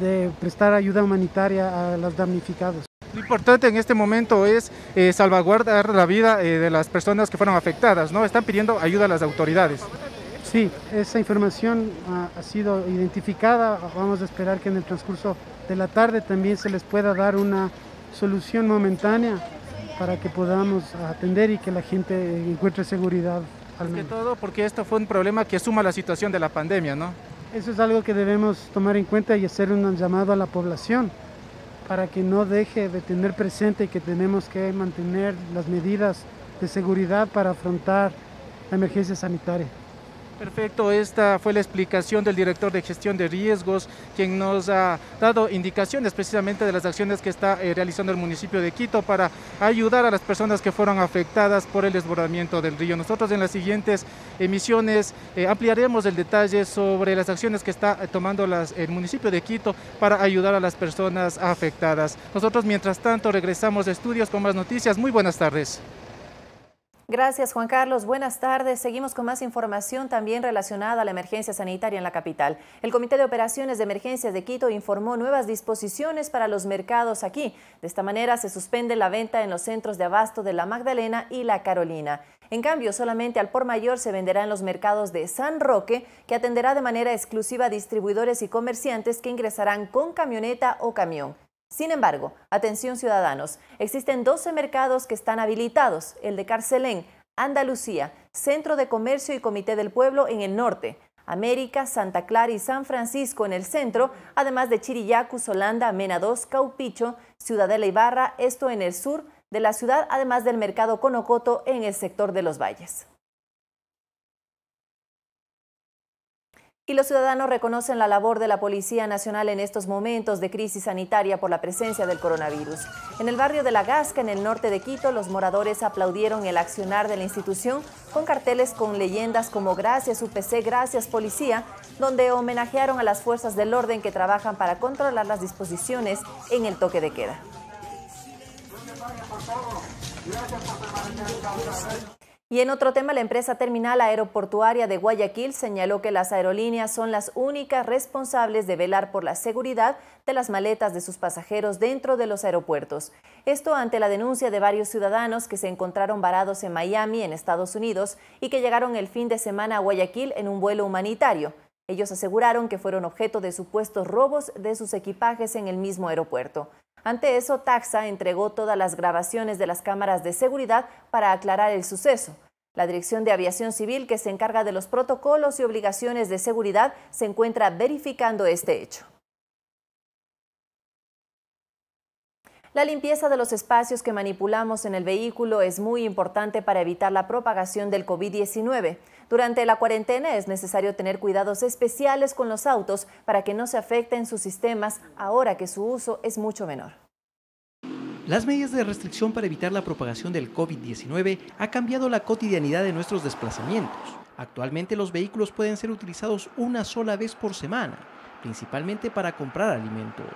de prestar ayuda humanitaria a los damnificados. Lo importante en este momento es eh, salvaguardar la vida eh, de las personas que fueron afectadas, ¿no? Están pidiendo ayuda a las autoridades. Sí, esa información ha, sido identificada. Vamos a esperar que en el transcurso de la tarde también se les pueda dar una solución momentánea para que podamos atender y que la gente encuentre seguridad. Al menos. Que todo porque esto fue un problema que suma la situación de la pandemia, ¿no? Eso es algo que debemos tomar en cuenta y hacer un llamado a la población para que no deje de tener presente que tenemos que mantener las medidas de seguridad para afrontar la emergencia sanitaria. Perfecto, esta fue la explicación del director de gestión de riesgos, quien nos ha dado indicaciones precisamente de las acciones que está eh, realizando el municipio de Quito para ayudar a las personas que fueron afectadas por el desbordamiento del río. Nosotros en las siguientes emisiones eh, ampliaremos el detalle sobre las acciones que está eh, tomando el municipio de Quito para ayudar a las personas afectadas. Nosotros mientras tanto regresamos de estudios con más noticias. Muy buenas tardes. Gracias, Juan Carlos. Buenas tardes. Seguimos con más información también relacionada a la emergencia sanitaria en la capital. El Comité de Operaciones de Emergencias de Quito informó nuevas disposiciones para los mercados aquí. De esta manera se suspende la venta en los centros de abasto de La Magdalena y La Carolina. En cambio, solamente al por mayor se venderá en los mercados de San Roque, que atenderá de manera exclusiva a distribuidores y comerciantes que ingresarán con camioneta o camión. Sin embargo, atención ciudadanos, existen 12 mercados que están habilitados, el de Carcelén, Andalucía, Centro de Comercio y Comité del Pueblo en el norte, América, Santa Clara y San Francisco en el centro, además de Chirillacu, Solanda, Mena 2, Caupicho, Ciudadela y Barra, esto en el sur de la ciudad, además del mercado Conocoto en el sector de los valles. Y los ciudadanos reconocen la labor de la Policía Nacional en estos momentos de crisis sanitaria por la presencia del coronavirus. En el barrio de La Gasca, en el norte de Quito, los moradores aplaudieron el accionar de la institución con carteles con leyendas como Gracias UPC, Gracias Policía, donde homenajearon a las fuerzas del orden que trabajan para controlar las disposiciones en el toque de queda. Y en otro tema, la empresa terminal aeroportuaria de Guayaquil señaló que las aerolíneas son las únicas responsables de velar por la seguridad de las maletas de sus pasajeros dentro de los aeropuertos. Esto ante la denuncia de varios ciudadanos que se encontraron varados en Miami, en Estados Unidos, y que llegaron el fin de semana a Guayaquil en un vuelo humanitario. Ellos aseguraron que fueron objeto de supuestos robos de sus equipajes en el mismo aeropuerto. Ante eso, Taxa entregó todas las grabaciones de las cámaras de seguridad para aclarar el suceso. La Dirección de Aviación Civil, que se encarga de los protocolos y obligaciones de seguridad, se encuentra verificando este hecho. La limpieza de los espacios que manipulamos en el vehículo es muy importante para evitar la propagación del COVID-19. Durante la cuarentena es necesario tener cuidados especiales con los autos para que no se afecten sus sistemas ahora que su uso es mucho menor. Las medidas de restricción para evitar la propagación del COVID-19 ha cambiado la cotidianidad de nuestros desplazamientos. Actualmente los vehículos pueden ser utilizados una sola vez por semana, principalmente para comprar alimentos.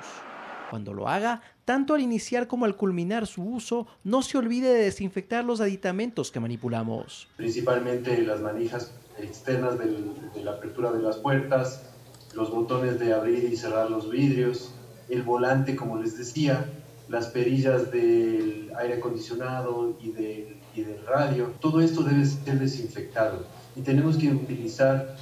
Cuando lo haga, tanto al iniciar como al culminar su uso, no se olvide de desinfectar los aditamentos que manipulamos. Principalmente las manijas externas de la apertura de las puertas, los botones de abrir y cerrar los vidrios, el volante, como les decía, las perillas del aire acondicionado y del, radio. Todo esto debe ser desinfectado y tenemos que utilizar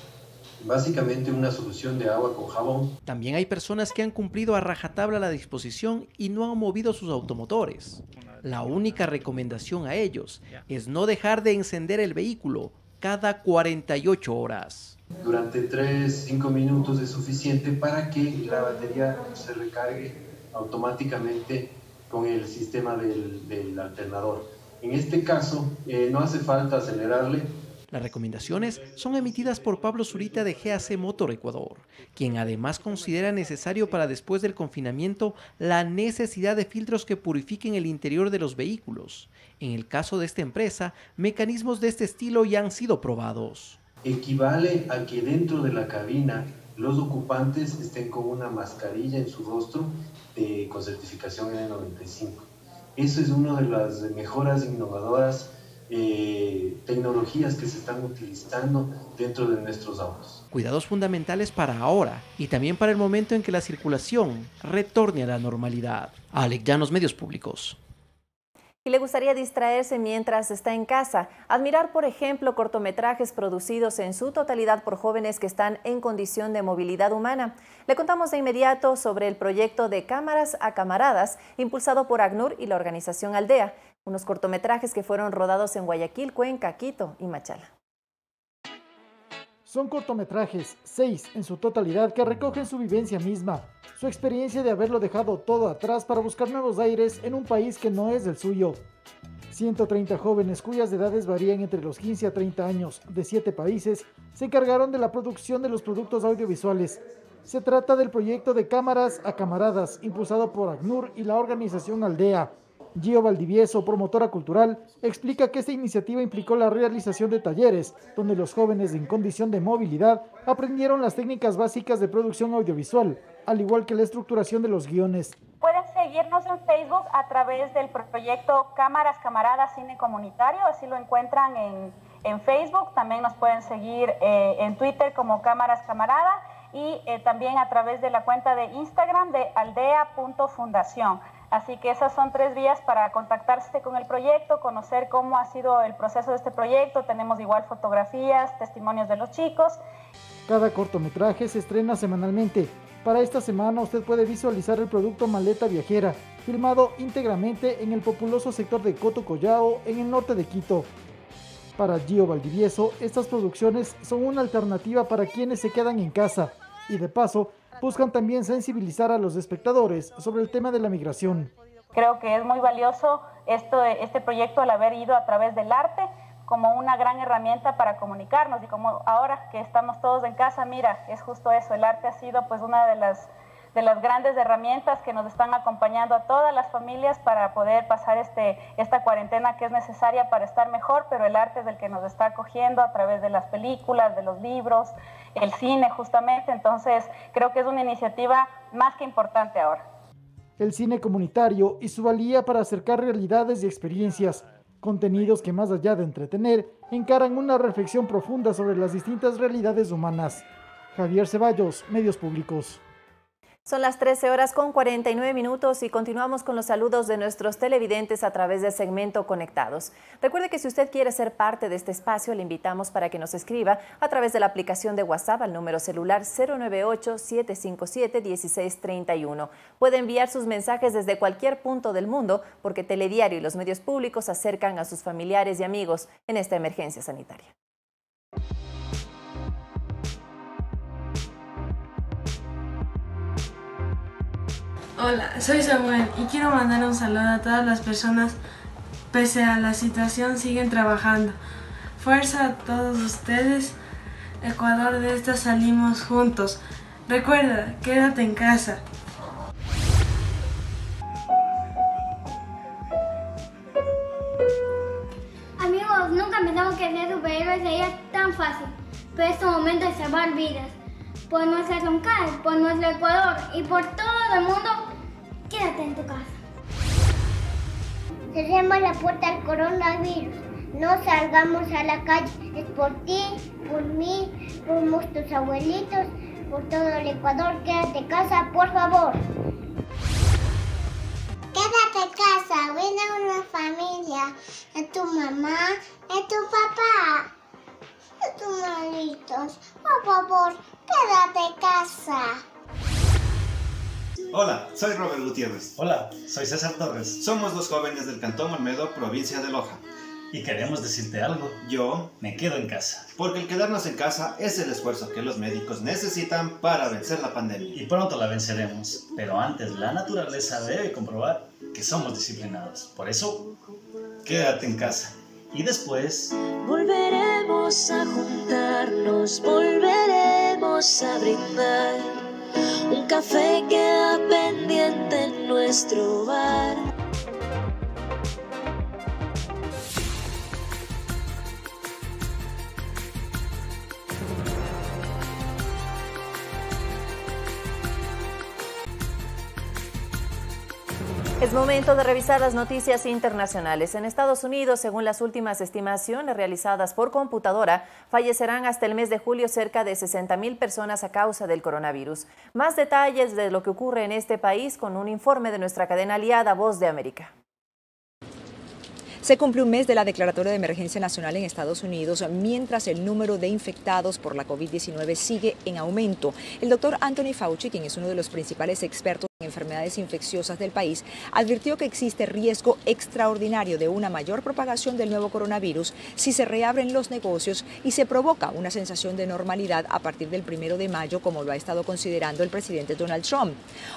básicamente una solución de agua con jabón. También hay personas que han cumplido a rajatabla la disposición y no han movido sus automotores. La única recomendación a ellos es no dejar de encender el vehículo cada 48 horas. Durante 3-5 minutos es suficiente para que la batería se recargue automáticamente con el sistema del, alternador. En este caso, eh, no hace falta acelerarle, las recomendaciones son emitidas por Pablo Zurita de GAC Motor Ecuador, quien además considera necesario para después del confinamiento la necesidad de filtros que purifiquen el interior de los vehículos. En el caso de esta empresa, mecanismos de este estilo ya han sido probados. Equivale a que dentro de la cabina los ocupantes estén con una mascarilla en su rostro con certificación N95. Eso es una de las mejoras innovadoras eh, tecnologías que se están utilizando dentro de nuestros autos. Cuidados fundamentales para ahora y también para el momento en que la circulación retorne a la normalidad. Alec Llanos, Medios Públicos y le gustaría distraerse mientras está en casa, admirar, por ejemplo, cortometrajes producidos en su totalidad por jóvenes que están en condición de movilidad humana. Le contamos de inmediato sobre el proyecto de Cámaras a Camaradas, impulsado por ACNUR y la organización Aldea, unos cortometrajes que fueron rodados en Guayaquil, Cuenca, Quito y Machala. Son cortometrajes, seis en su totalidad, que recogen su vivencia misma, su experiencia de haberlo dejado todo atrás para buscar nuevos aires en un país que no es el suyo. 130 jóvenes cuyas edades varían entre los 15 a 30 años de 7 países se encargaron de la producción de los productos audiovisuales. Se trata del proyecto de Cámaras a Camaradas, impulsado por ACNUR y la organización Aldea, Gio Valdivieso, promotora cultural, explica que esta iniciativa implicó la realización de talleres, donde los jóvenes en condición de movilidad aprendieron las técnicas básicas de producción audiovisual, al igual que la estructuración de los guiones. Pueden seguirnos en Facebook a través del proyecto Cámaras Camaradas Cine Comunitario, así lo encuentran en, en Facebook, también nos pueden seguir eh, en Twitter como Cámaras Camarada y eh, también a través de la cuenta de Instagram de aldea.fundación. Así que esas son tres vías para contactarse con el proyecto, conocer cómo ha sido el proceso de este proyecto. Tenemos igual fotografías, testimonios de los chicos. Cada cortometraje se estrena semanalmente. Para esta semana usted puede visualizar el producto Maleta Viajera, filmado íntegramente en el populoso sector de Coto Collao, en el norte de Quito. Para Gio Valdivieso, estas producciones son una alternativa para quienes se quedan en casa y de paso buscan también sensibilizar a los espectadores sobre el tema de la migración. Creo que es muy valioso esto, este proyecto al haber ido a través del arte como una gran herramienta para comunicarnos y como ahora que estamos todos en casa, mira, es justo eso, el arte ha sido pues una de las de las grandes herramientas que nos están acompañando a todas las familias para poder pasar este, esta cuarentena que es necesaria para estar mejor, pero el arte es el que nos está acogiendo a través de las películas, de los libros, el cine justamente, entonces creo que es una iniciativa más que importante ahora. El cine comunitario y su valía para acercar realidades y experiencias contenidos que más allá de entretener, encaran una reflexión profunda sobre las distintas realidades humanas. Javier Ceballos, Medios Públicos. Son las 13 horas con 49 minutos y continuamos con los saludos de nuestros televidentes a través del segmento Conectados. Recuerde que si usted quiere ser parte de este espacio, le invitamos para que nos escriba a través de la aplicación de WhatsApp al número celular 098-757-1631. Puede enviar sus mensajes desde cualquier punto del mundo porque Telediario y los medios públicos acercan a sus familiares y amigos en esta emergencia sanitaria. Hola, soy Samuel y quiero mandar un saludo a todas las personas pese a la situación siguen trabajando. Fuerza a todos ustedes. Ecuador de esta salimos juntos. Recuerda, quédate en casa. Amigos, nunca pensamos que ser superhéroes sería tan fácil, pero es un momento de salvar vidas por nuestra Roncal, por nuestro Ecuador y por todo el mundo, quédate en tu casa. Cerremos la puerta al coronavirus. No salgamos a la calle. Es por ti, por mí, por nuestros abuelitos, por todo el Ecuador. Quédate en casa, por favor. Quédate en casa, ven a una familia, a tu mamá, a tu papá, a tus malitos. Por favor, quédate en casa. Hola, soy Robert Gutiérrez. Hola, soy César Torres. Somos dos jóvenes del Cantón Olmedo, provincia de Loja. Y queremos decirte algo. Yo me quedo en casa. Porque el quedarnos en casa es el esfuerzo que los médicos necesitan para vencer la pandemia. Y pronto la venceremos. Pero antes la naturaleza debe comprobar que somos disciplinados. Por eso, quédate en casa. Y después... Volveremos a juntarnos, volveremos a brindar. Un café queda pendiente en nuestro bar. Es momento de revisar las noticias internacionales. En Estados Unidos, según las últimas estimaciones realizadas por computadora, fallecerán hasta el mes de julio cerca de 60 mil personas a causa del coronavirus. Más detalles de lo que ocurre en este país con un informe de nuestra cadena aliada Voz de América. Se cumple un mes de la declaratoria de emergencia nacional en Estados Unidos, mientras el número de infectados por la COVID-19 sigue en aumento. El doctor Anthony Fauci, quien es uno de los principales expertos enfermedades infecciosas del país, advirtió que existe riesgo extraordinario de una mayor propagación del nuevo coronavirus si se reabren los negocios y se provoca una sensación de normalidad a partir del primero de mayo, como lo ha estado considerando el presidente Donald Trump.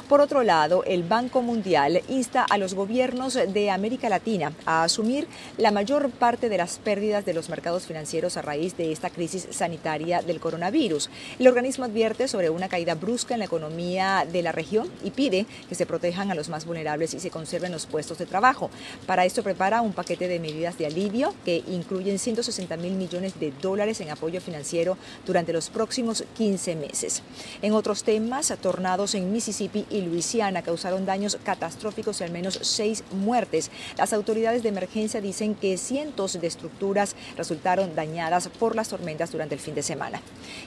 Por otro lado, el Banco Mundial insta a los gobiernos de América Latina a asumir la mayor parte de las pérdidas de los mercados financieros a raíz de esta crisis sanitaria del coronavirus. El organismo advierte sobre una caída brusca en la economía de la región y pide que se protejan a los más vulnerables y se conserven los puestos de trabajo. Para esto prepara un paquete de medidas de alivio que incluyen 160 mil millones de dólares en apoyo financiero durante los próximos 15 meses. En otros temas, tornados en Mississippi y Luisiana causaron daños catastróficos y al menos seis muertes. Las autoridades de emergencia dicen que cientos de estructuras resultaron dañadas por las tormentas durante el fin de semana.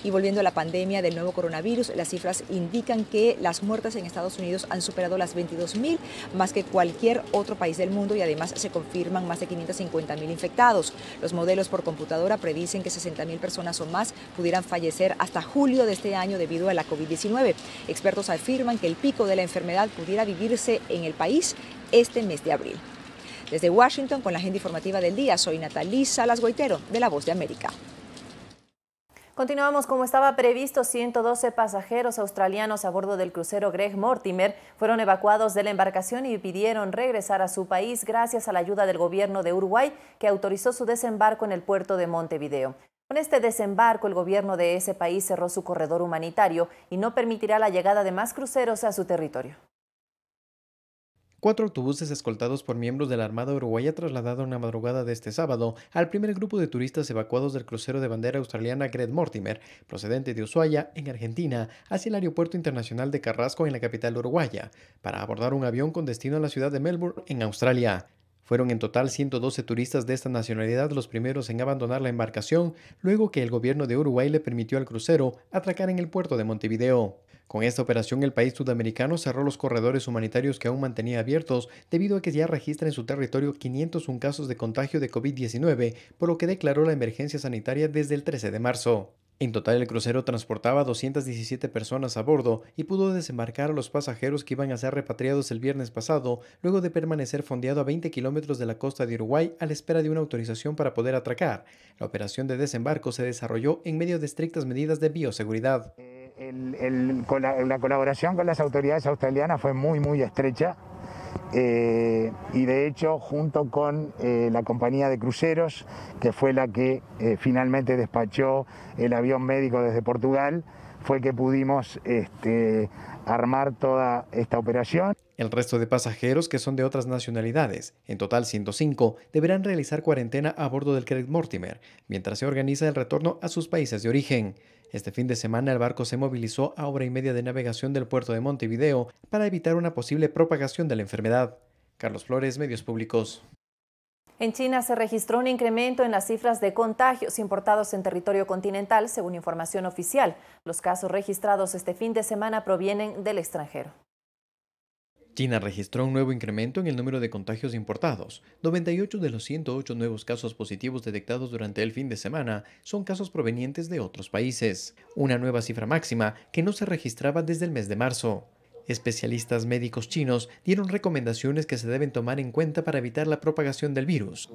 Y volviendo a la pandemia del nuevo coronavirus, las cifras indican que las muertes en Estados Unidos han superado las 22.000, más que cualquier otro país del mundo y además se confirman más de 550.000 infectados. Los modelos por computadora predicen que 60.000 personas o más pudieran fallecer hasta julio de este año debido a la COVID-19. Expertos afirman que el pico de la enfermedad pudiera vivirse en el país este mes de abril. Desde Washington, con la agenda informativa del día, soy Natalí Salas Guaitero, de La Voz de América. Continuamos como estaba previsto, 112 pasajeros australianos a bordo del crucero Greg Mortimer fueron evacuados de la embarcación y pidieron regresar a su país gracias a la ayuda del gobierno de Uruguay que autorizó su desembarco en el puerto de Montevideo. Con este desembarco, el gobierno de ese país cerró su corredor humanitario y no permitirá la llegada de más cruceros a su territorio. Cuatro autobuses escoltados por miembros de la Armada Uruguaya trasladaron la madrugada de este sábado al primer grupo de turistas evacuados del crucero de bandera australiana Gret Mortimer, procedente de Ushuaia, en Argentina, hacia el Aeropuerto Internacional de Carrasco, en la capital uruguaya, para abordar un avión con destino a la ciudad de Melbourne, en Australia. Fueron en total 112 turistas de esta nacionalidad los primeros en abandonar la embarcación, luego que el gobierno de Uruguay le permitió al crucero atracar en el puerto de Montevideo. Con esta operación, el país sudamericano cerró los corredores humanitarios que aún mantenía abiertos debido a que ya registra en su territorio 501 casos de contagio de COVID-19, por lo que declaró la emergencia sanitaria desde el 13 de marzo. En total, el crucero transportaba 217 personas a bordo y pudo desembarcar a los pasajeros que iban a ser repatriados el viernes pasado, luego de permanecer fondeado a 20 kilómetros de la costa de Uruguay a la espera de una autorización para poder atracar. La operación de desembarco se desarrolló en medio de estrictas medidas de bioseguridad la colaboración con las autoridades australianas fue muy, muy estrecha. Eh, y de hecho, junto con eh, la compañía de cruceros, que fue la que eh, finalmente despachó el avión médico desde Portugal, fue que pudimos este, armar toda esta operación. El resto de pasajeros, que son de otras nacionalidades, en total 105, deberán realizar cuarentena a bordo del Credit Mortimer, mientras se organiza el retorno a sus países de origen. Este fin de semana el barco se movilizó a hora y media de navegación del puerto de Montevideo para evitar una posible propagación de la enfermedad. Carlos Flores, Medios Públicos. En China se registró un incremento en las cifras de contagios importados en territorio continental, según información oficial. Los casos registrados este fin de semana provienen del extranjero. China registró un nuevo incremento en el número de contagios importados. 98 de los 108 nuevos casos positivos detectados durante el fin de semana son casos provenientes de otros países, una nueva cifra máxima que no se registraba desde el mes de marzo. Especialistas médicos chinos dieron recomendaciones que se deben tomar en cuenta para evitar la propagación del virus.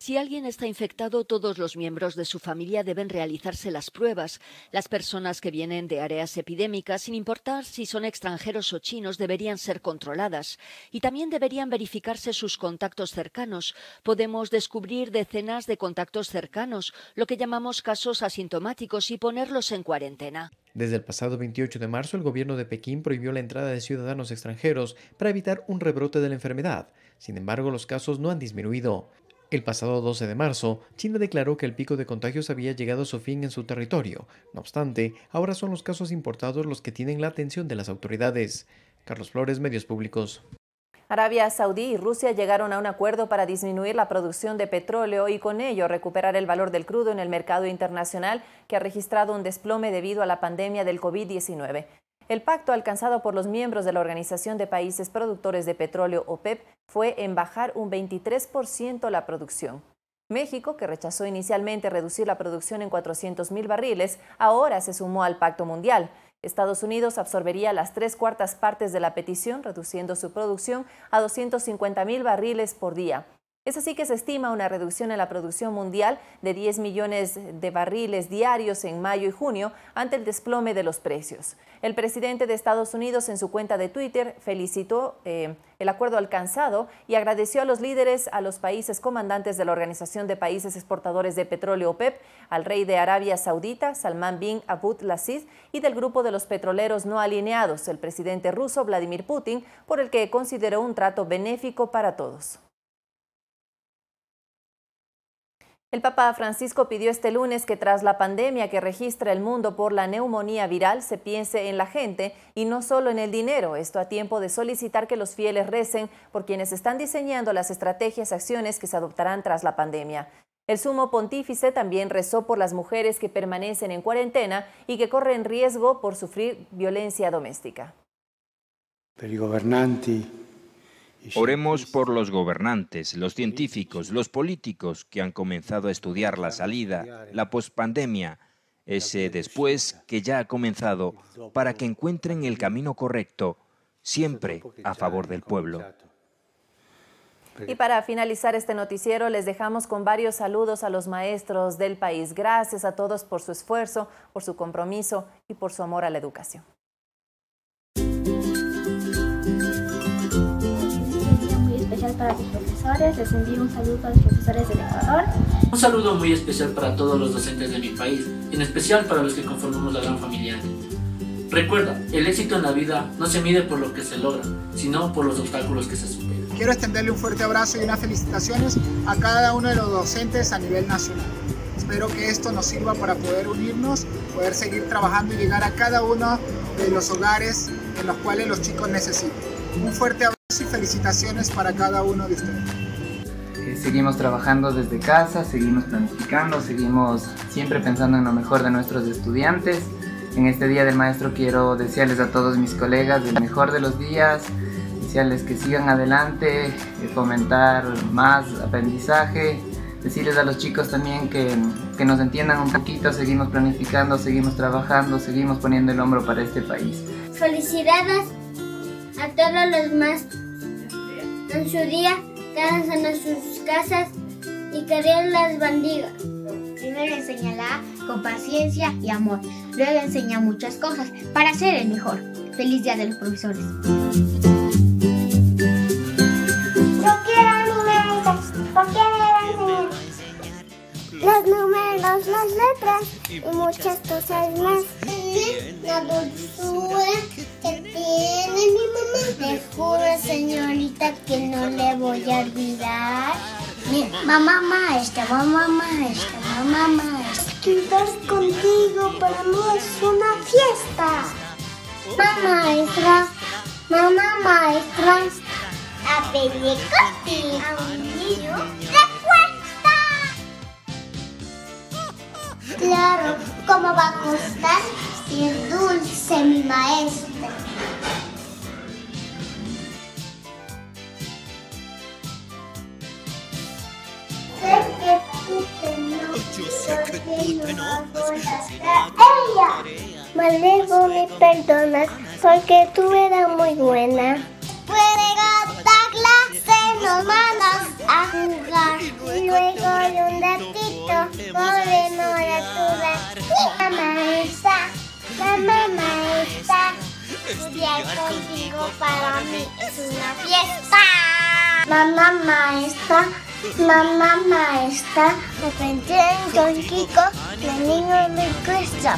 Si alguien está infectado, todos los miembros de su familia deben realizarse las pruebas. Las personas que vienen de áreas epidémicas, sin importar si son extranjeros o chinos, deberían ser controladas. Y también deberían verificarse sus contactos cercanos. Podemos descubrir decenas de contactos cercanos, lo que llamamos casos asintomáticos, y ponerlos en cuarentena. Desde el pasado 28 de marzo, el gobierno de Pekín prohibió la entrada de ciudadanos extranjeros para evitar un rebrote de la enfermedad. Sin embargo, los casos no han disminuido. El pasado 12 de marzo, China declaró que el pico de contagios había llegado a su fin en su territorio. No obstante, ahora son los casos importados los que tienen la atención de las autoridades. Carlos Flores, Medios Públicos. Arabia Saudí y Rusia llegaron a un acuerdo para disminuir la producción de petróleo y con ello recuperar el valor del crudo en el mercado internacional que ha registrado un desplome debido a la pandemia del COVID-19. El pacto alcanzado por los miembros de la Organización de Países Productores de Petróleo, OPEP, fue en bajar un 23% la producción. México, que rechazó inicialmente reducir la producción en 400 mil barriles, ahora se sumó al Pacto Mundial. Estados Unidos absorbería las tres cuartas partes de la petición, reduciendo su producción a 250 mil barriles por día. Es así que se estima una reducción en la producción mundial de 10 millones de barriles diarios en mayo y junio ante el desplome de los precios. El presidente de Estados Unidos en su cuenta de Twitter felicitó eh, el acuerdo alcanzado y agradeció a los líderes, a los países comandantes de la Organización de Países Exportadores de Petróleo OPEP, al rey de Arabia Saudita, Salman bin Abud Laziz, y del grupo de los petroleros no alineados, el presidente ruso Vladimir Putin, por el que consideró un trato benéfico para todos. El Papa Francisco pidió este lunes que tras la pandemia que registra el mundo por la neumonía viral se piense en la gente y no solo en el dinero, esto a tiempo de solicitar que los fieles recen por quienes están diseñando las estrategias acciones que se adoptarán tras la pandemia. El sumo pontífice también rezó por las mujeres que permanecen en cuarentena y que corren riesgo por sufrir violencia doméstica. Oremos por los gobernantes, los científicos, los políticos que han comenzado a estudiar la salida, la pospandemia, ese después que ya ha comenzado, para que encuentren el camino correcto, siempre a favor del pueblo. Y para finalizar este noticiero, les dejamos con varios saludos a los maestros del país. Gracias a todos por su esfuerzo, por su compromiso y por su amor a la educación. Para los profesores, les envío un saludo a los profesores del Ecuador. Un saludo muy especial para todos los docentes de mi país, en especial para los que conformamos la gran familia. Recuerda, el éxito en la vida no se mide por lo que se logra, sino por los obstáculos que se superan. Quiero extenderle un fuerte abrazo y unas felicitaciones a cada uno de los docentes a nivel nacional. Espero que esto nos sirva para poder unirnos, poder seguir trabajando y llegar a cada uno de los hogares en los cuales los chicos necesitan. Un fuerte abrazo y felicitaciones para cada uno de ustedes. Eh, seguimos trabajando desde casa, seguimos planificando, seguimos siempre pensando en lo mejor de nuestros estudiantes. En este Día del Maestro quiero desearles a todos mis colegas el mejor de los días, desearles que sigan adelante, eh, fomentar más aprendizaje, decirles a los chicos también que, que nos entiendan un poquito, seguimos planificando, seguimos trabajando, seguimos poniendo el hombro para este país. Felicidades a todos los más en su día, quédense en sus casas y que Dios las bendiga. Primero enséñala con paciencia y amor. Luego enseña muchas cosas para ser el mejor. Feliz Día de los Profesores. Yo quiero numeritos. ¿Por qué me enseñar? Los números, las letras y muchas cosas más. La dulzura que tiene mi mamá. Te juro, señorita, que no le voy a olvidar. Mamá maestra, mamá maestra, mamá maestra. Estar contigo para mí es una fiesta. Mamá maestra, mamá maestra. A pelear contigo a un niño le cuesta. Claro, ¿cómo va a costar si es dulce mi maestra? Sé que tú te enojas, ¡Ella! Maldigo me perdonas porque tú eras muy buena. Puede dar clase, nos a jugar. Luego de un ratito podemos actuar. Mamá maestra, mamá maestra. Estudiar contigo para mí es una fiesta. Mamá maestra, mamá maestra. Aprender con Kiko, el niño me cuesta.